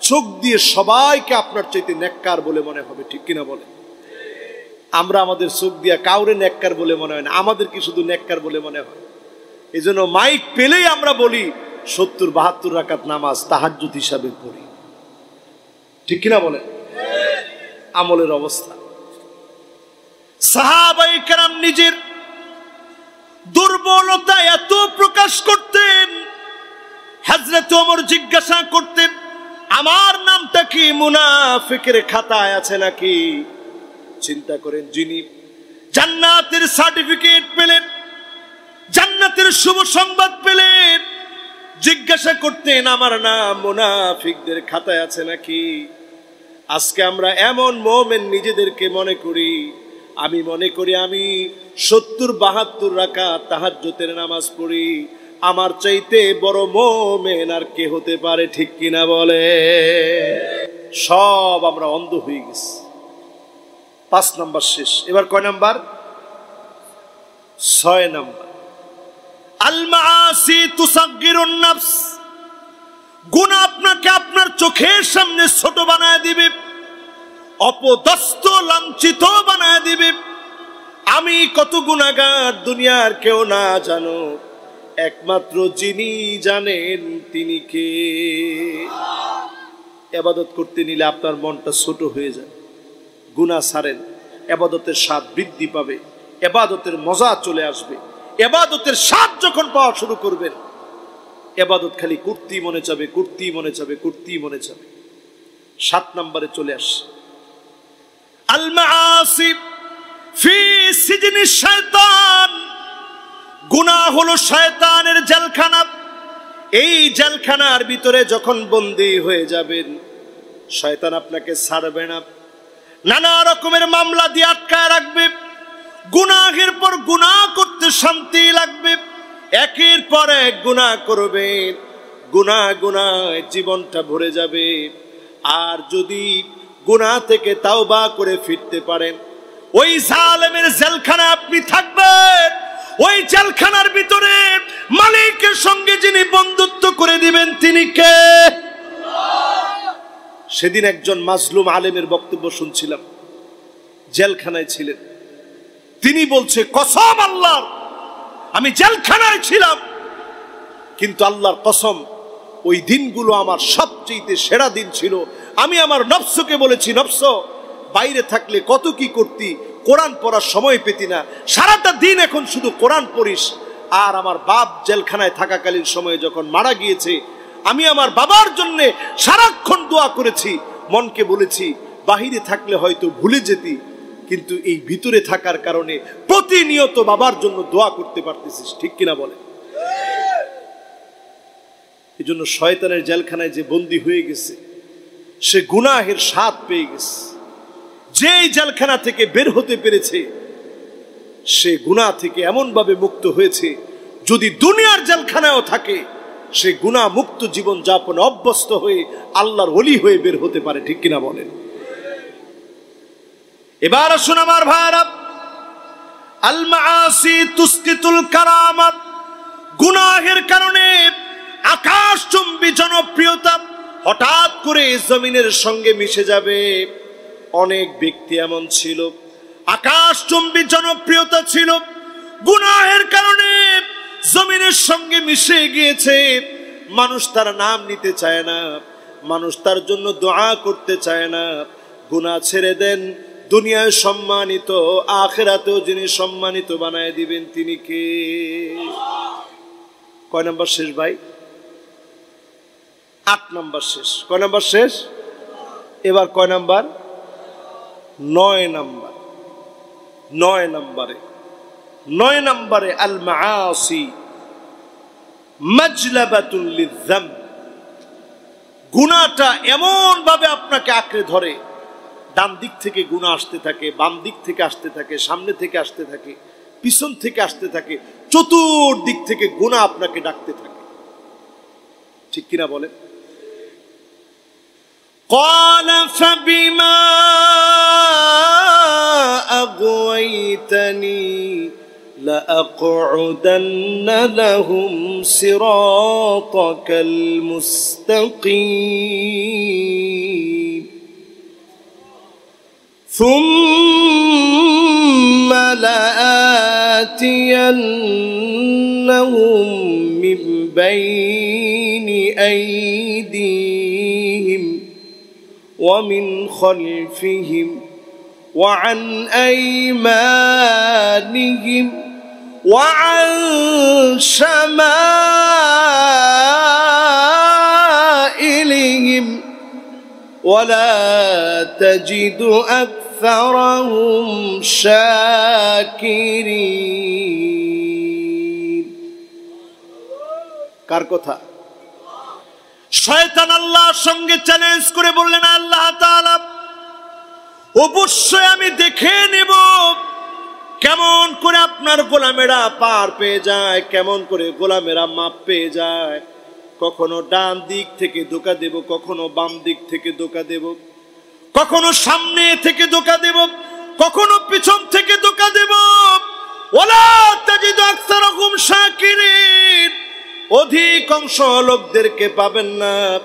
চোখ দিয়ে সবাইকে আপনার চাইতে নেককার বলে মনে হবে, ঠিক কিনা বলে আমরা আমাদের চোখ দিয়া কাউরে নেককার বলে মনে হয় না আমাদের কি শুধু নেককার বলে মনে হয়। এই জন্য মাইক পেলেই আমরা বলি, সত্তর বাহাত্তর রাকাত নামাজ তাহাজ্জুদ হিসাবে পড়ি। ঠিক কিনা বলেন? আমলের অবস্থা। সাহাবাই কেরাম নিজের দুর্বলতা এত প্রকাশ করতেন হাজরত ওমর জিজ্ঞাসা করতেন, আমার নামটা কি? মুনাফিকের খাতায় আছে নাকি? চিন্তা করেন যিনি। জান্নাতের সার্টিফিকেট পেলেন, জান্নাতের শুভ সংবাদ পেলেন। জিজ্ঞাসা করতেন, আমার নাম মুনাফিকদের খাতায় আছে নাকি? আজকে আমরা এমন মোমেন নিজেদেরকে মনে করি আমি মনে করি আমি সত্তর বাহাত্তর রাখা তাহাজ্জতের নামাজ পড়ি। আমার চাইতে বড় মোমেন আর কে হতে পারে ঠিক কিনা বলে? সব আমরা অন্ধ হয়ে গেছি। পাঁচ নাম্বার শেষ। এবার কয় নাম্বার? ছয় নাম্বার। আল মাআসি তুসাগগিরুন নাফস। গুনাহ আপনাকে আপনার চোখের সামনে ছোট বানায় দিবে। অপদস্থ, লাঞ্ছিত বানায় দিবে। আমি কত গুণাগার, দুনিয়ার কেউ না জানো একমাত্র যিনি জানেন তিনি কে। এবাদত করতে নিলে আপনার মনটা ছোট হয়ে যায়। গুণা সারেন, এবাদতের স্বাদ বৃদ্ধি পাবে। এবাদতের মজা চলে আসবে। এবাদতের স্বাদ যখন পাওয়া শুরু করবেন, এবাদত খালি কুর্তি মনে চাবে, কুর্তি মনে চাবে, কুর্তি মনে চাবে। সাত নম্বরে চলে আসছে। আল মাআসি ফি সিজনি শয়তান। গুনাহ হলো শয়তানের জেলখানা। এই জেলখানার ভিতরে যখন বন্দী হয়ে যাবেন, শয়তান আপনাকে ছাড়বে না। নানা রকমের মামলা দিয়ে আটকায় রাখবে। গুনাহের পর গুনাহ করতে শান্তি লাগবে। একের পর এক গুনাহ করবে। গুনাহ গুনায় জীবনটা ভরে যাবে। আর যদি গুনাহ থেকে তাওবা করে ফিরতে পারেন। ওই জালেমের জেলখানা আপনি থাকবেন। ওই জেলখানার ভিতরে মালিকের সঙ্গে যিনি বন্ধুত্ব করে দিবেন, তিনি কে? সেদিন একজন মাজলুম আলেমের বক্তব্য শুনছিলাম। জেলখানায় ছিলেন। তিনি বলছে, কসম আল্লাহর, আমি জেলখানায় ছিলাম। কিন্তু আল্লাহর কসম, ওই দিনগুলো আমার সবচেয়ে সেরা দিন ছিল। আমি আমার নফসকে বলেছি, নফস, বাইরে থাকলে কত কি করতি, কোরআন পড়ার সময় পেতি না। সারাটা দিন এখন শুধু কোরআন পড়িস। আর আমার বাপ জেলখানায় থাকাকালীন সময়ে যখন মারা গিয়েছে, আমি আমার বাবার জন্য সারাক্ষণ দোয়া করেছি, মনকে বলেছি, বাহিরে থাকলে হয়তো ভুলে যেতি, কিন্তু এই ভিতরে থাকার কারণে প্রতিনিয়ত বাবার জন্য দোয়া করতে পারতেছিস, ঠিক কিনা বলে? এই জন্য শয়তানের জেলখানায় যে বন্দী হয়ে গেছে সে গুনাহের স্বাদ পেয়ে গেছে। যেই জেলখানা থেকে বের হতে পেরেছে, সে গুণা থেকে এমনভাবে মুক্ত হয়েছে, যদি দুনিয়ার জেলখানায়ও থাকে, সে গুণা মুক্ত জীবন যাপন অভ্যস্ত হয়ে আল্লাহর অলি হয়ে বের হতে পারে, ঠিক কিনা বলেন? এবার আসুন আমার ভাইরা আল মাআসি তুসকিতুল কারামাত, গুনাহের কারণে আকাশ চুম্বি জনপ্রিয়তা হঠাৎ করে জমিনের সঙ্গে মিশে যাবে। অনেক ব্যক্তি এমন ছিল। আকাশচুম্বী জনপ্রিয়তা ছিল। গুনাহের কারণে জমিনের সঙ্গে মিশে গিয়েছে। মানুষ তার নাম নিতে চায় না। মানুষ তার জন্য দোয়া করতে চায় না। গুনাহ ছেড়ে দেন। দুনিয়ায় সম্মানিত, আখেরাতেও যিনি সম্মানিত বানায় দিবেন তিনি কে? কয় নম্বর শেষ ভাই? আট নম্বর শেষ। কয় নম্বর শেষ? এবার কয় নম্বর? নয় নম্বর। নয় নম্বরে। নয় নম্বরে আল মাআসি মাজলাবাতুল লিযাম গুনাহটা এমন ভাবে আপনাকে আঁকড়ে ধরে। ডান দিক থেকে গুণা আসতে থাকে, বাম দিক থেকে আসতে থাকে, সামনে থেকে আসতে থাকে, পিছন থেকে আসতে থাকে, চতুর্দিক থেকে গুণা আপনাকে ডাকতে থাকে। ঠিক কিনা বলেন? قال فبما أغويتني لأقعدن لهم صراطك المستقيم. ثم لآتينهم من بين أيديهم ومن خلفهم وعن أيمانهم وعن شمائلهم ولا تجد أكثرهم شاكرين কার কথা শয়তান আল্লাহর সঙ্গে চ্যালেঞ্জ করে বললেন, আল্লাহ তাআলা, অবশ্যই আমি দেখে নেব কেমন করে আপনার গোলামেরা পার পেয়ে যায়, কেমন করে গোলামেরা মাপ পেয়ে যায়। কখনো ডান দিক থেকে ধোকা দেব, কখনো বাম দিক থেকে ধোকা দেব, কখনো সামনে থেকে ধোকা দেব, কখনো পিছন থেকে ধোকা দেব। ওলা তাজিদু আকসারহুম শাকিরিন। অধিকাংশ লোকদেরকে পাবেন না।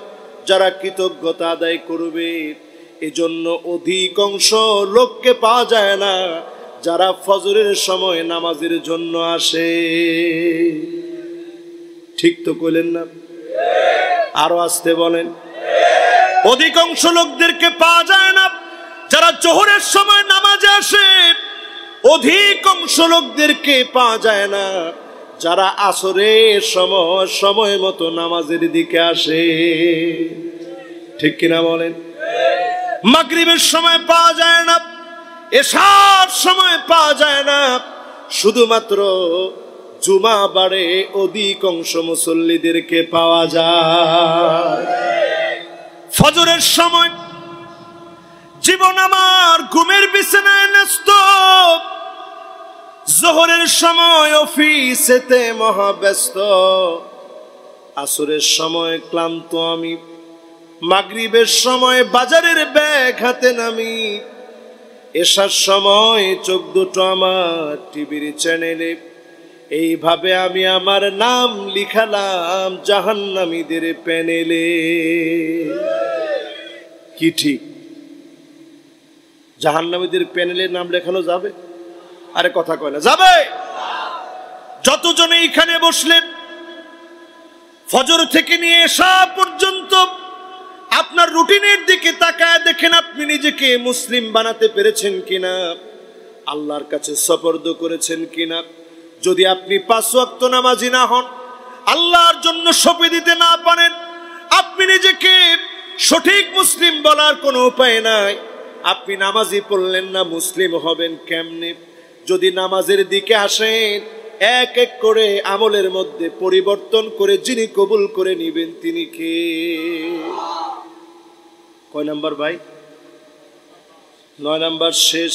যারা কৃতজ্ঞতা আদায় করবে, এজন্য অধিকাংশ লোককে পাওয়া যায় না। যারা ফজরের সময় নামাজের জন্য আসে। ঠিক তো কইলেন না? আরও আসতে বলেন। অধিকাংশ লোকদেরকে পাওয়া যায় না। যারা জোহরের সময় নামাজে আসে অধিকাংশ লোকদেরকে পাওয়া যায় না। যারা আসরের সময় সময় মতো নামাজের দিকে আসে, ঠিক কিনা বলেন? মাগরিবের সময় পাওয়া যায় না এসার সময় পাওয়া যায় না, শুধুমাত্র জুমা বাড়ে অধিকাংশ মুসল্লিদেরকে পাওয়া যায়। ফজরের সময় জীবন আমার ঘুমের বিছানায় ন্যস্ত জোহরের সময় অফিসেতে মহাব্যস্ত। আসরের সময় ক্লান্ত আমি। মাগরিবের সময় বাজারের ব্যাগ হাতে নামি। এসার সময় চোখ দুটো আমার টিভির চ্যানেলে। এইভাবে আমি আমার নাম লিখালাম জাহান্নামীদের প্যানেলে। কি ঠিক? জাহান্নামীদের প্যানেলের নাম লেখানো যাবে? আরে কথা কয় না। যাবে? যতজনে এইখানে বসলেন, ফজর থেকে নিয়ে এসা পর্যন্ত আপনার রুটিনের দিকে তাকায় দেখেন আপনি নিজেকে মুসলিম বানাতে পেরেছেন কিনা, আল্লাহর কাছে সপর্দ করেছেন কিনা। যদি আপনি পাঁচ ওয়াক্ত নামাজি না হন, আল্লাহর জন্য সপে দিতে না পারেন, আপনি নিজেকে সঠিক মুসলিম বলার কোনো উপায় নাই। আপনি নামাজি পড়লেন না, মুসলিম হবেন কেমনে? যদি নামাজের দিকে আসেন, এক এক করে আমলের মধ্যে পরিবর্তন করে যিনি কবুল করে নিবেন তিনি কে? কয় নাম্বার ভাই? নয় নাম্বার শেষ,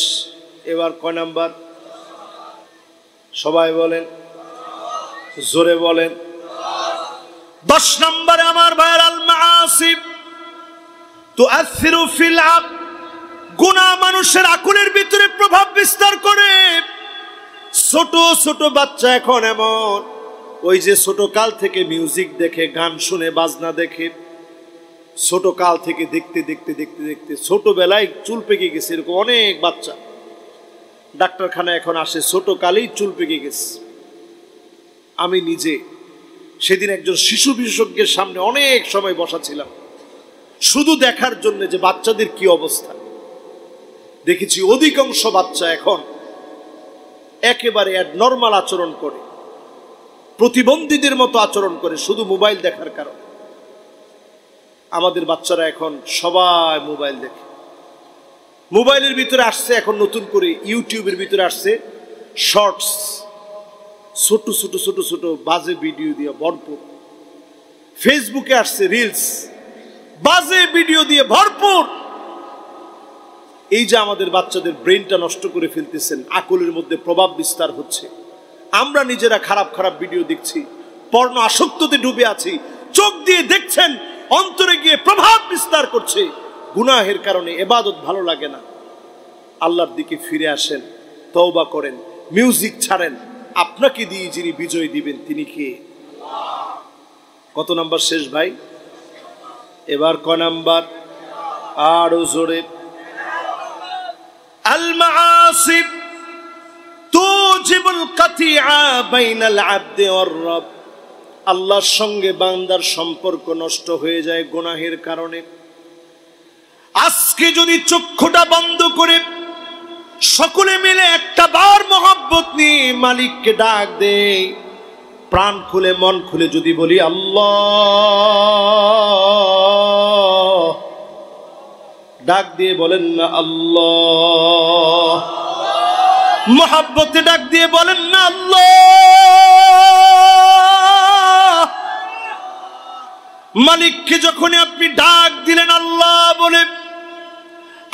এবার কয় নাম্বার? সবাই বলেন, জোরে বলেন। দশ নম্বরে আমার ভাইয়ের আল মাসিব তো আসিরু ফিল গুণা মানুষের আকুলের ভিতরে প্রভাব বিস্তার করে। ছোট ছোট বাচ্চা এখন এমন। ওই যে ছোট কাল থেকে মিউজিক দেখে, গান শুনে, বাজনা দেখে। ছোট কাল থেকে দেখতে দেখতে দেখতে দেখতে। ছোটবেলায় চুল পেকে গেছে এরকম অনেক বাচ্চা। ডাক্তারখানা এখন আসে, ছোট কালেই চুল পেকে গেছে। আমি নিজে সেদিন একজন শিশু বিশেষজ্ঞের সামনে অনেক সময় বসা ছিলাম। শুধু দেখার জন্য যে বাচ্চাদের কি অবস্থা। দেখেছি অধিকাংশ বাচ্চা এখন একেবারে নর্মাল আচরণ করে। প্রতিবন্ধীদের মতো আচরণ করে, শুধু মোবাইল দেখার কারণে। আমাদের বাচ্চারা এখন সবাই মোবাইল দেখে। মোবাইলের ভিতরে আসছে, এখন নতুন করে ইউটিউবের ভিতরে আসছে শর্টস ছোট ছোট ছোট ছোট বাজে ভিডিও দিয়ে ভরপুর। ফেসবুকে আসছে রিলস বাজে ভিডিও দিয়ে ভরপুর। এই যে আমাদের বাচ্চাদের ব্রেনটা নষ্ট করে ফেলতেছেন, আকলের মধ্যে প্রভাব বিস্তার হচ্ছে। আমরা নিজেরা খারাপ খারাপ ভিডিও দেখছি, পর্ণ আসক্ততে ডুবে আছি, চোখ দিয়ে দেখছেন, অন্তরে গিয়ে প্রভাব বিস্তার করছে। গুনাহের কারণে এবাদত ভালো লাগে না। আল্লাহর দিকে ফিরে আসেন, তওবা করেন মিউজিক ছাড়েন। আপনাকে দিয়ে যিনি বিজয় দিবেন, তিনি কে? কত নাম্বার শেষ ভাই? এবার ক নাম্বার? আরও জোরে। তুজিবুল কাতিআ বাইনাল আবদি ওয়ার রব। আল্লাহর সঙ্গে বান্দার সম্পর্ক নষ্ট হয়ে যায় গুনাহের কারণে। আজকে যদি চক্ষুটা বন্ধ করে সকলে মিলে একটা বার মহব্বত নিয়ে মালিককে ডাক দে প্রাণ খুলে মন খুলে যদি বলি, আল্লাহ ডাক দিয়ে বলেন না আল্লাহ। মহাব্বতে ডাক দিয়ে বলেন না আল্লাহ। মালিককে যখনই আপনি ডাক দিলেন আল্লাহ বলে,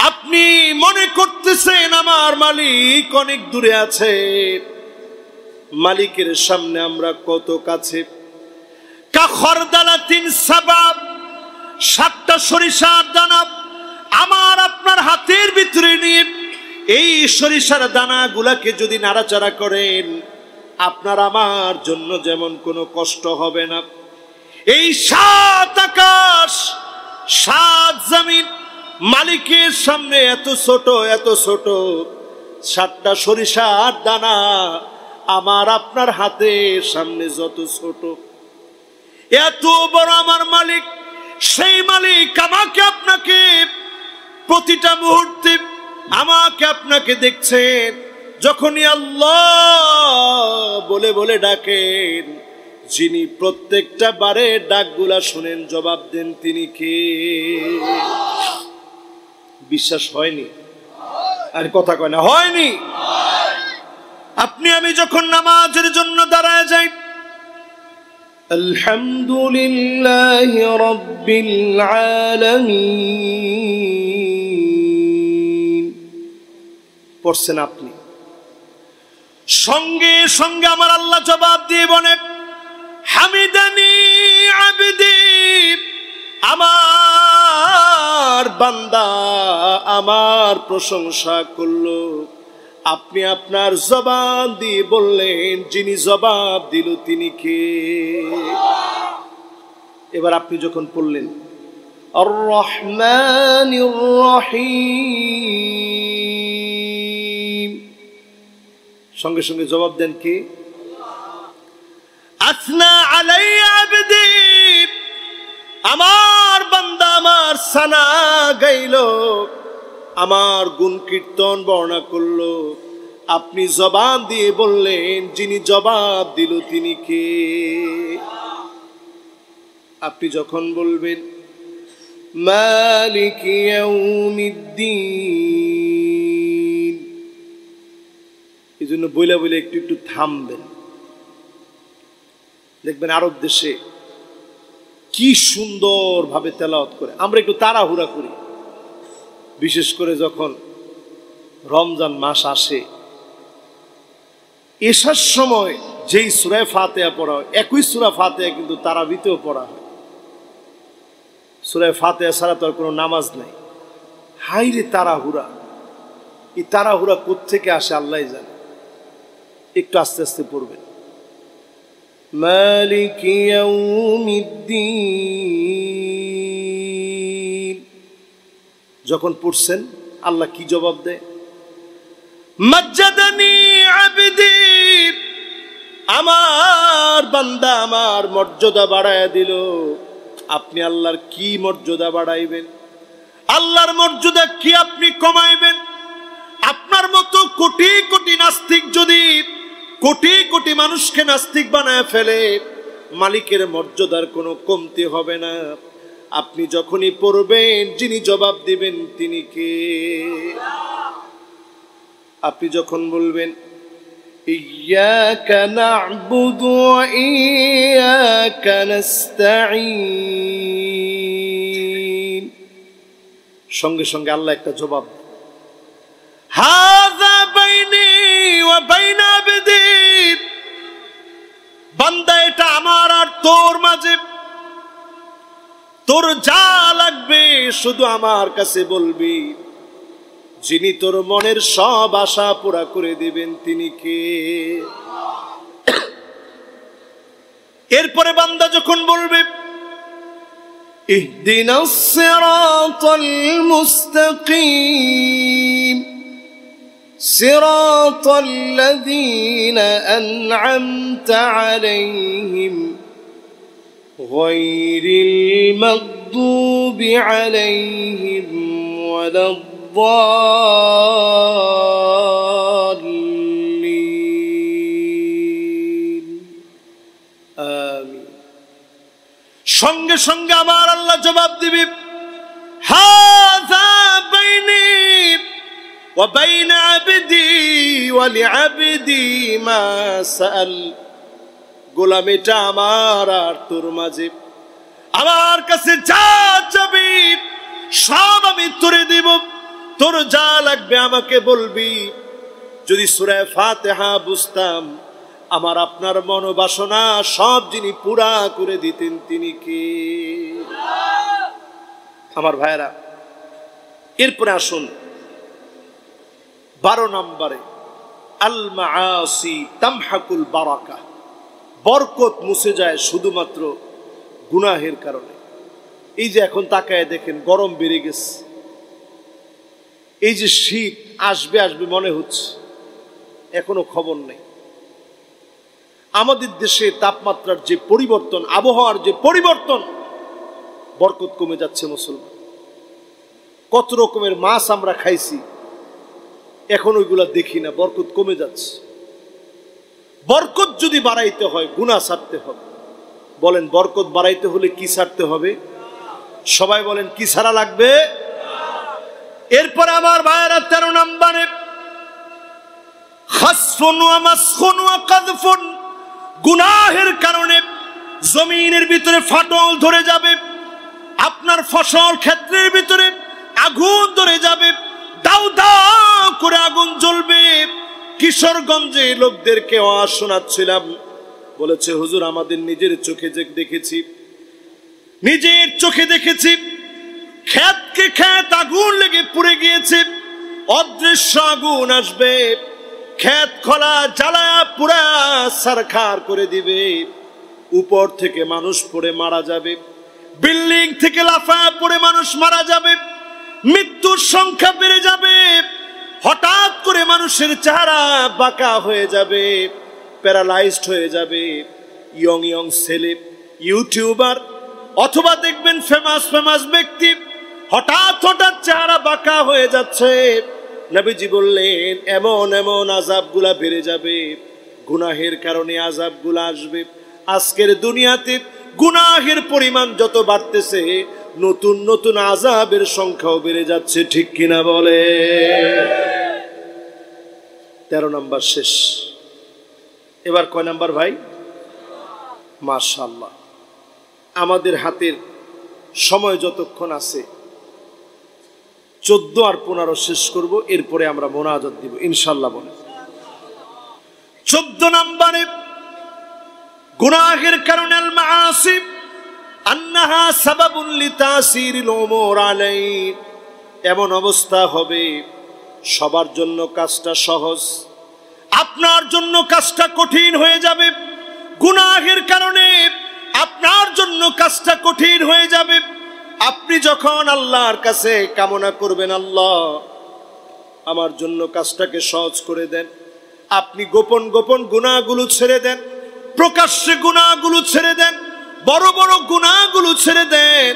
আপনি মনে করতেছেন আমার মালিক অনেক দূরে আছে। মালিকের সামনে আমরা কত কাছে? তিন সাতটা সরিষার দানা আমার আপনার হাতের ভিতরে নিয়ে এই সরিষার দানাগুলাকে যদি নাড়াচাড়া করেন, আপনার আমার জন্য যেমন কোনো কষ্ট হবে না। এই সাত আকাশ, সাত জমিন, মালিকের সামনে এত ছোট এত ছোট, সাতটা সরিষার দানা আমার আপনার হাতে সামনে যত ছোট। এত বড় আমার মালিক, সেই মালিক আমাকে আপনাকে প্রতিটা মুহূর্তে আমাকে আপনাকে দেখছেন। যখনই আল্লাহ বলে বলে ডাকেন, যিনি প্রত্যেকটা বারে ডাকগুলা শুনেন, জবাব দেন তিনি কে? বিশ্বাস হয়নি? আর কথা কয় না, হয়নি? আপনি আমি যখন নামাজের জন্য দাঁড়ায় যাই, আলহামদুলিল্লাহ রব্বিল আলামিন। পড়ছেন আপনি? সঙ্গে সঙ্গে আমার আল্লাহ জবাব দিয়ে বলে হামিদানি আবিদি, আমার বান্দা আমার প্রশংসা করল। আপনি আপনার জবাব দিয়ে বললেন, যিনি জবাব দিল তিনি কে? এবার আপনি যখন পড়লেন রহমান রহিম। সঙ্গে সঙ্গে জবাব দেন কে? আমার বান্দা আমার সানা গাইল, আমার গুণ কীর্তন বর্ণনা করল। আপনি জবাব দিয়ে বললেন, যিনি জবাব দিল তিনি কে? আপনি যখন বলবেন, মালিক ইয়াউমিদ্দিন। এই জন্য বইলা বলে একটু একটু থামবেন। দেখবেন আরব দেশে কি সুন্দর ভাবে তেলাওয়াত করে। আমরা একটু তাড়াহুড়া করি। বিশেষ করে যখন রমজান মাস আসে। এসার সময় যেই সুরায় ফাতেয়া পড়া হয়, একই সুরা ফাতেয়া কিন্তু তারাবিতেও পড়া হয়। সুরায় ফাতেয়া ছাড়া তো আর কোনো নামাজ নাই। হাই রে তাড়াহুড়া। এই তাড়াহুড়া কোথেকে আসে আল্লাহ জানে। একটু আস্তে আস্তে পড়বেন। মালিক যখন পড়ছেন, আল্লাহ কি জবাব দেয়? আমার বান্দা আমার মর্যাদা বাড়ায় দিল। আপনি আল্লাহর কি মর্যাদা বাড়াইবেন? আল্লাহর মর্যাদা কি আপনি কমাইবেন? আপনার মতো কোটি কোটি নাস্তিক যদি কোটি কোটি মানুষকে নাস্তিক বানায় ফেলে, মালিকের মর্যাদার কোনো কমতি হবে না। আপনি যখনই পড়বেন, যিনি জবাব দিবেন তিনি কে? আপনি যখন বলবেন ইয়া না'বুদু ওয়া নাস্তাঈন, সঙ্গে সঙ্গে আল্লাহ একটা জবাব হাজা বাইনি ওয়া বাইনা আবদিন বান্দা, এটা আমার আর তোর মাঝে। তোর যা লাগবে শুধু আমার কাছে বলবি। যিনি তোর মনের সব আশা পুরা করে দিবেন, তিনি কে? এরপরে বান্দা যখন বলবে ইহদিন মুস্তাকিম। صراط الذين أنعمت عليهم غير المغضوب عليهم ولا الضالين آمين সঙ্গে সঙ্গে আমার আল্লাহ জবাব দিবি হাযা বাইনি ওয়া বাইনা আবদি ওয়া লিআবদি মা সাআল গোলাম এটা আমার আর তোর মাঝে। আমার কাছে যা চাবি, সব আমি তোরে দিব। তোর যা লাগবে আমাকে বলবি। যদি সুরায় ফাতেহা বুঝতাম, আমার আপনার মনোবাসনা সব যিনি পুরা করে দিতেন তিনি কে? আমার ভাইরা এরপরে আসুন। বারো নম্বরে তামহাকুল বারাকা। বরকত মুছে যায় শুধুমাত্র গুনাহের কারণে। এই যে এখন তাকায় দেখেন, গরম বেড়ে গেছে। এই যে শীত আসবে আসবে মনে হচ্ছে, এখনও খবর নেই। আমাদের দেশে তাপমাত্রার যে পরিবর্তন, আবহাওয়ার যে পরিবর্তন, বরকত কমে যাচ্ছে মুসলমান। কত রকমের মাছ আমরা খাইছি এখন ওইগুলা দেখি না, বরকত কমে যাচ্ছে। বরকত যদি বাড়াইতে হয় গুণা ছাড়তে হবে। বলেন, বরকত বাড়াইতে হলে কি ছাড়তে হবে? সবাই বলেন, কি ছাড়া লাগবে? এরপরে আমার ভাইয়েরা তেরো নাম্বারে গুনাহের কারণে জমিনের ভিতরে ফাটল ধরে যাবে, আপনার ফসল ক্ষেত্রের ভিতরে আগুন ধরে যাবে দাউ দাউ করে আগুন জ্বলবে। কিশোরগঞ্জে লোকদেরকে আওয়াজ শোনাচ্ছিলাম। বলেছে, হুজুর, আমাদের নিজের চোখে দেখেছি, নিজের চোখে দেখেছি খ্যাতকে খ্যাত আগুন লেগে পুড়ে গিয়েছে, অদৃশ্য আগুন আসবে খ্যাত খোলা জ্বালায়া পুরা সারখার করে দিবে। উপর থেকে মানুষ পড়ে মারা যাবে, বিল্ডিং থেকে লাফা পড়ে মানুষ মারা যাবে মৃত্যুর সংখ্যা বেড়ে যাবে। হঠাৎ করে মানুষের চেহারা বাঁকা হয়ে যাবে, প্যারালাইজড হয়ে যাবে। ইয়ং ইয়ং ছেলে, ইউটিউবার অথবা দেখবেন ফেমাস ফেমাস ব্যক্তি হঠাৎ হঠাৎ চেহারা বাঁকা হয়ে যাচ্ছে। নবীজি বললেন, এমন এমন আজাবগুলা বেড়ে যাবে। গুনাহের কারণে আজাবগুলা আসবে। আজকের দুনিয়াতে গুনাহের পরিমাণ যত বাড়তেছে নতুন নতুন আজাবের সংখ্যাও বেড়ে যাচ্ছে, ঠিক কিনা বলে? তেরো নাম্বার শেষ। এবার কয় নাম্বার ভাই? মাশাল্লাহ আমাদের হাতের সময় যতক্ষণ আছে, চোদ্দ আর পনেরো শেষ করব, এরপরে আমরা মোনাজত দিব ইনশাল্লাহ বলে। চোদ্দ নাম্বারে গুনাহের কারণে আল মাআসি আন্নাহা সাবাবুন লিতাসিরিল উমুর আলাই এমন অবস্থা হবে, সবার জন্য কাজটা সহজ। আপনার জন্য কাজটা কঠিন হয়ে যাবে, গুনাহের কারণে আপনার জন্য কাজটা কঠিন হয়ে যাবে। আপনি যখন আল্লাহর কাছে কামনা করবেন, আল্লাহ আমার জন্য কাজটাকে সহজ করে দেন। আপনি গোপন গোপন গুণাগুলো ছেড়ে দেন, প্রকাশ্যে গুণাগুলো ছেড়ে দেন। বড় বড় গুণাগুলো ছেড়ে দেন।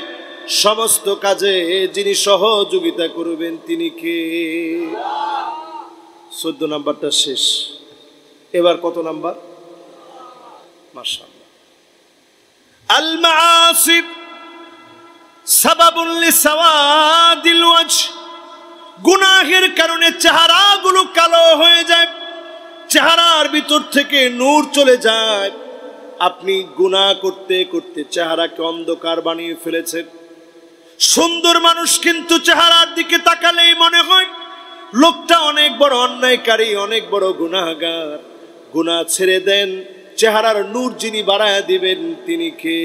সমস্ত কাজে যিনি সহযোগিতা করবেন তিনি কে? চোদ্দ নাম্বারটা শেষ। এবার কত নাম্বার? মাশাআল্লাহ। আল মাআসি সাবাবুল লিসাওয়াদিল ওয়াজহ। গুনাহের কারণে চেহারাগুলো কালো হয়ে যায়, চেহারার ভিতর থেকে নূর চলে যায়। আপনি গুনাহ করতে করতে চেহারাকে অন্ধকার বানিয়ে ফেলেছেন। সুন্দর মানুষ কিন্তু চেহারার দিকে তাকালেই মনে হয়, লোকটা অনেক বড় অন্যায়কারী, অনেক বড় গুনাহগার। গুনাহ ছেড়ে দেন, চেহারার নূর যিনি বাড়ায় দিবেন, তিনি কে?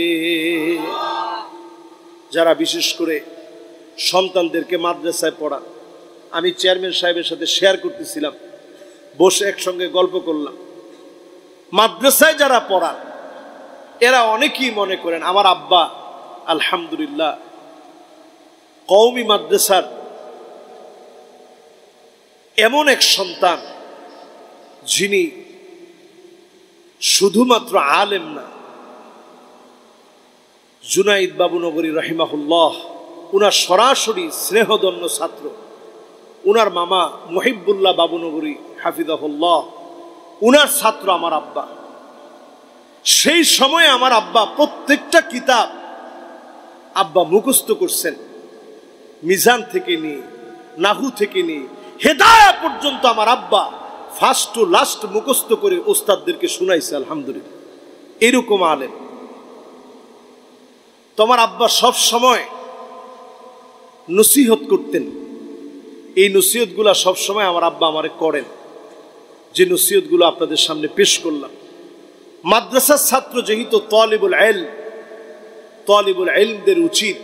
যারা বিশেষ করে সন্তানদেরকে মাদ্রাসায় পড়ান, আমি চেয়ারম্যান সাহেবের সাথে শেয়ার করতেছিলাম, বসে একসঙ্গে গল্প করলাম। মাদ্রাসায় যারা পড়ান এরা অনেকেই মনে করেন, আমার আব্বা, আলহামদুলিল্লাহ কৌমি মাদ্রাসার এমন এক সন্তান, যিনি শুধুমাত্র আলেম না, জুনাইদ বাবুনগরী রহিমাহুল্লাহ, উনার সরাসরি স্নেহদন্য ছাত্র, উনার মামা মহিবুল্লাহ বাবুনগরী হাফিজাহুল্লাহ, উনার ছাত্র আমার আব্বা। সেই সময় আমার আব্বা প্রত্যেকটা কিতাব আব্বা মুখস্থ করছেন। মিজান থেকে নিয়ে, নাহু থেকে নিয়ে, হেদায়া পর্যন্ত আমার আব্বা ফার্স্ট টু লাস্ট মুখস্থ করে ওস্তাদদেরকে শুনাইছে, আলহামদুলিল্লাহ। এরকম আলেন তোমার আব্বা সব সময় নসিহত করতেন। এই নসিহতগুলা সবসময় আমার আব্বা আমারে করেন। যে নসিহতগুলো আপনাদের সামনে পেশ করলাম। মাদ্রাসার ছাত্র যেহেতু তলিবুল এল তলিবুল এলমদের উচিত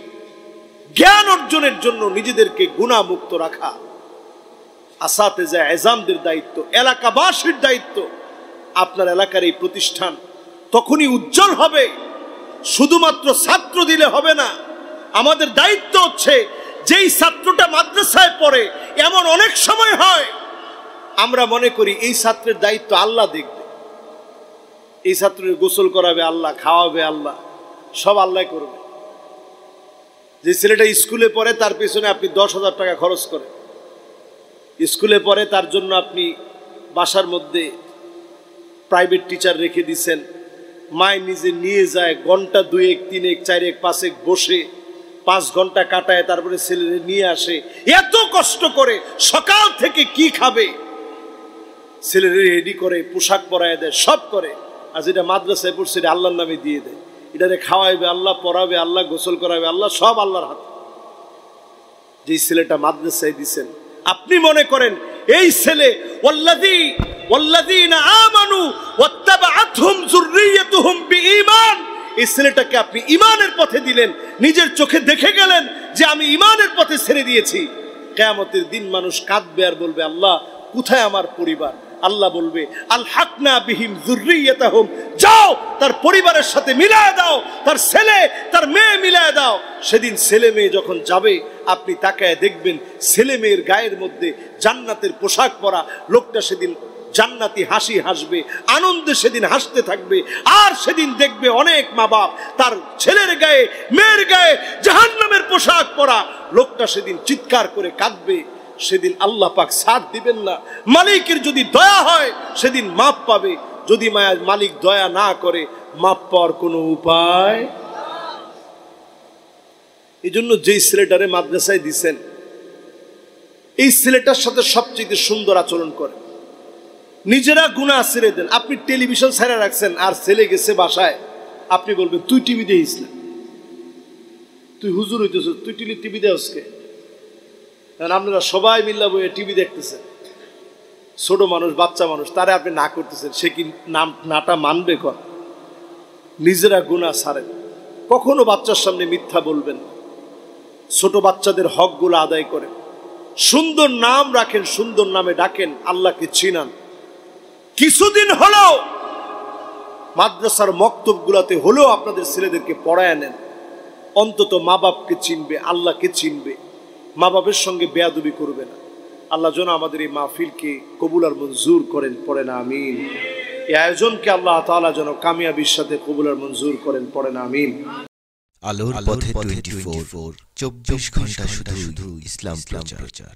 জ্ঞান অর্জনের জন্য নিজেদেরকে গুণামুক্ত রাখা। আসাতে যায় এজামদের দায়িত্ব, এলাকাবাসীর দায়িত্ব, আপনার এলাকার এই প্রতিষ্ঠান তখনই উজ্জ্বল হবে। শুধুমাত্র ছাত্র দিলে হবে না, আমাদের দায়িত্ব হচ্ছে যেই ছাত্রটা মাদ্রাসায় পড়ে, এমন অনেক সময় হয়। আমরা মনে করি এই ছাত্রের দায়িত্ব আল্লাহ দেখবে। এই ছাত্রের গোসল করাবে আল্লাহ, খাওয়াবে আল্লাহ, সব আল্লাহ করবে। যে ছেলেটা স্কুলে পড়ে তার পেছনে আপনি দশ হাজার টাকা খরচ করেন। স্কুলে পড়ে তার জন্য আপনি বাসার মধ্যে প্রাইভেট টিচার রেখে দিছেন। মায় নিজে নিয়ে যায়, ঘণ্টা দুই এক তিন এক চার এক পাঁচ এক বসে, পাঁচ ঘণ্টা কাটায়, তারপরে ছেলে নিয়ে আসে। এত কষ্ট করে সকাল থেকে কি খাবে? ছেলের রেডি করে, পোশাক পরায় দেয়, সব করে। আর যেটা মাদ্রাসায় পড়ছে এটা আল্লাহর নামে দিয়ে দেয়। এটারে খাওয়াইবে আল্লাহ, পড়াবে আল্লাহ, গোসল করাবে আল্লাহ, সব আল্লাহর হাতে। যে ছেলেটা মাদ্রাসায় দিছেন, আপনি মনে করেন এই ছেলে, ওয়াল্লাযী, ওয়াল্লাযীনা আমানু ওয়াত্তাবাআতহুম যুররিয়াতুহুম বিঈমান। এই ছেলেটাকে আপনি ইমানের পথে দিলেন, নিজের চোখে দেখে গেলেন যে আমি ইমানের পথে ছেড়ে দিয়েছি। কেয়ামতের দিন মানুষ কাঁদবে আর বলবে, আল্লাহ, কোথায় আমার পরিবার? আল্লাহ বলবে, আল হাকনা বিহিম জুররিয়াতাহুম যাও, তার পরিবারের সাথে মিলায় দাও, তার ছেলে, তার মেয়ে মিলায় দাও। সেদিন ছেলে মেয়ে যখন যাবে, আপনি তাকায় দেখবেন ছেলে মেয়ের গায়ের মধ্যে জান্নাতের পোশাক পরা লোকটা সেদিন জান্নাতি হাসি হাসবে, আনন্দে সেদিন হাসতে থাকবে, আর সেদিন দেখবে অনেক মা বাপ তার ছেলের গায়ে, মেয়ের গায়ে জাহান্নামের পোশাক পরা। লোকটা সেদিন চিৎকার করে কাঁদবে সেদিন আল্লাহ পাক সাথ দিবেন না। মালিকের যদি দয়া হয়, সেদিন মাপ পাবে। যদি মায়া মালিক দয়া না করে মাপ পাওয়ার কোনো উপায় এই জন্য যেই ছেলেটারে মাদ্রাসায় দিছেন, এই ছেলেটার সাথে সবচেয়ে সুন্দর আচরণ করে। নিজেরা গুণা ছেড়ে দেন। আপনি টেলিভিশন ছেড়ে রাখছেন, আর ছেলে গেছে বাসায়। আপনি বলবেন, তুই টিভি না। তুই হুজুর হইতেছ, তুই টিভি টিভি কারণ আপনারা সবাই মিল্লা বইয়ে টিভি দেখতেছেন। ছোট মানুষ, বাচ্চা মানুষ, তারা আপনি না করতেছেন, সে কি নাম, নাটা মানবে কর নিজেরা গুণা ছাড়েন। কখনো বাচ্চার সামনে মিথ্যা বলবেন ছোট বাচ্চাদের হকগুলো আদায় করেন। সুন্দর নাম রাখেন, সুন্দর নামে ডাকেন, আল্লাহকে চিনান। কিছুদিন হলেও মাদ্রাসার মক্তবগুলাতে হলেও আপনাদের ছেলেদেরকে পড়ায় নেন অন্তত মা বাপকে চিনবে, আল্লাহকে চিনবে। মা বাপের সঙ্গে বেয়াদুবি করবে না। আল্লাহ যেন আমাদের এই মাহফিলকে কবুল আর মঞ্জুর করেন পড়েন আমিন। এই আয়োজনকে আল্লাহ তালা যেন কামিয়াবির সাথে কবুল আর মঞ্জুর করেন পড়েন আমিন। আলোর পথে টোয়েন্টি ফোর চব্বিশ ঘণ্টা শুধু ইসলাম প্রচার।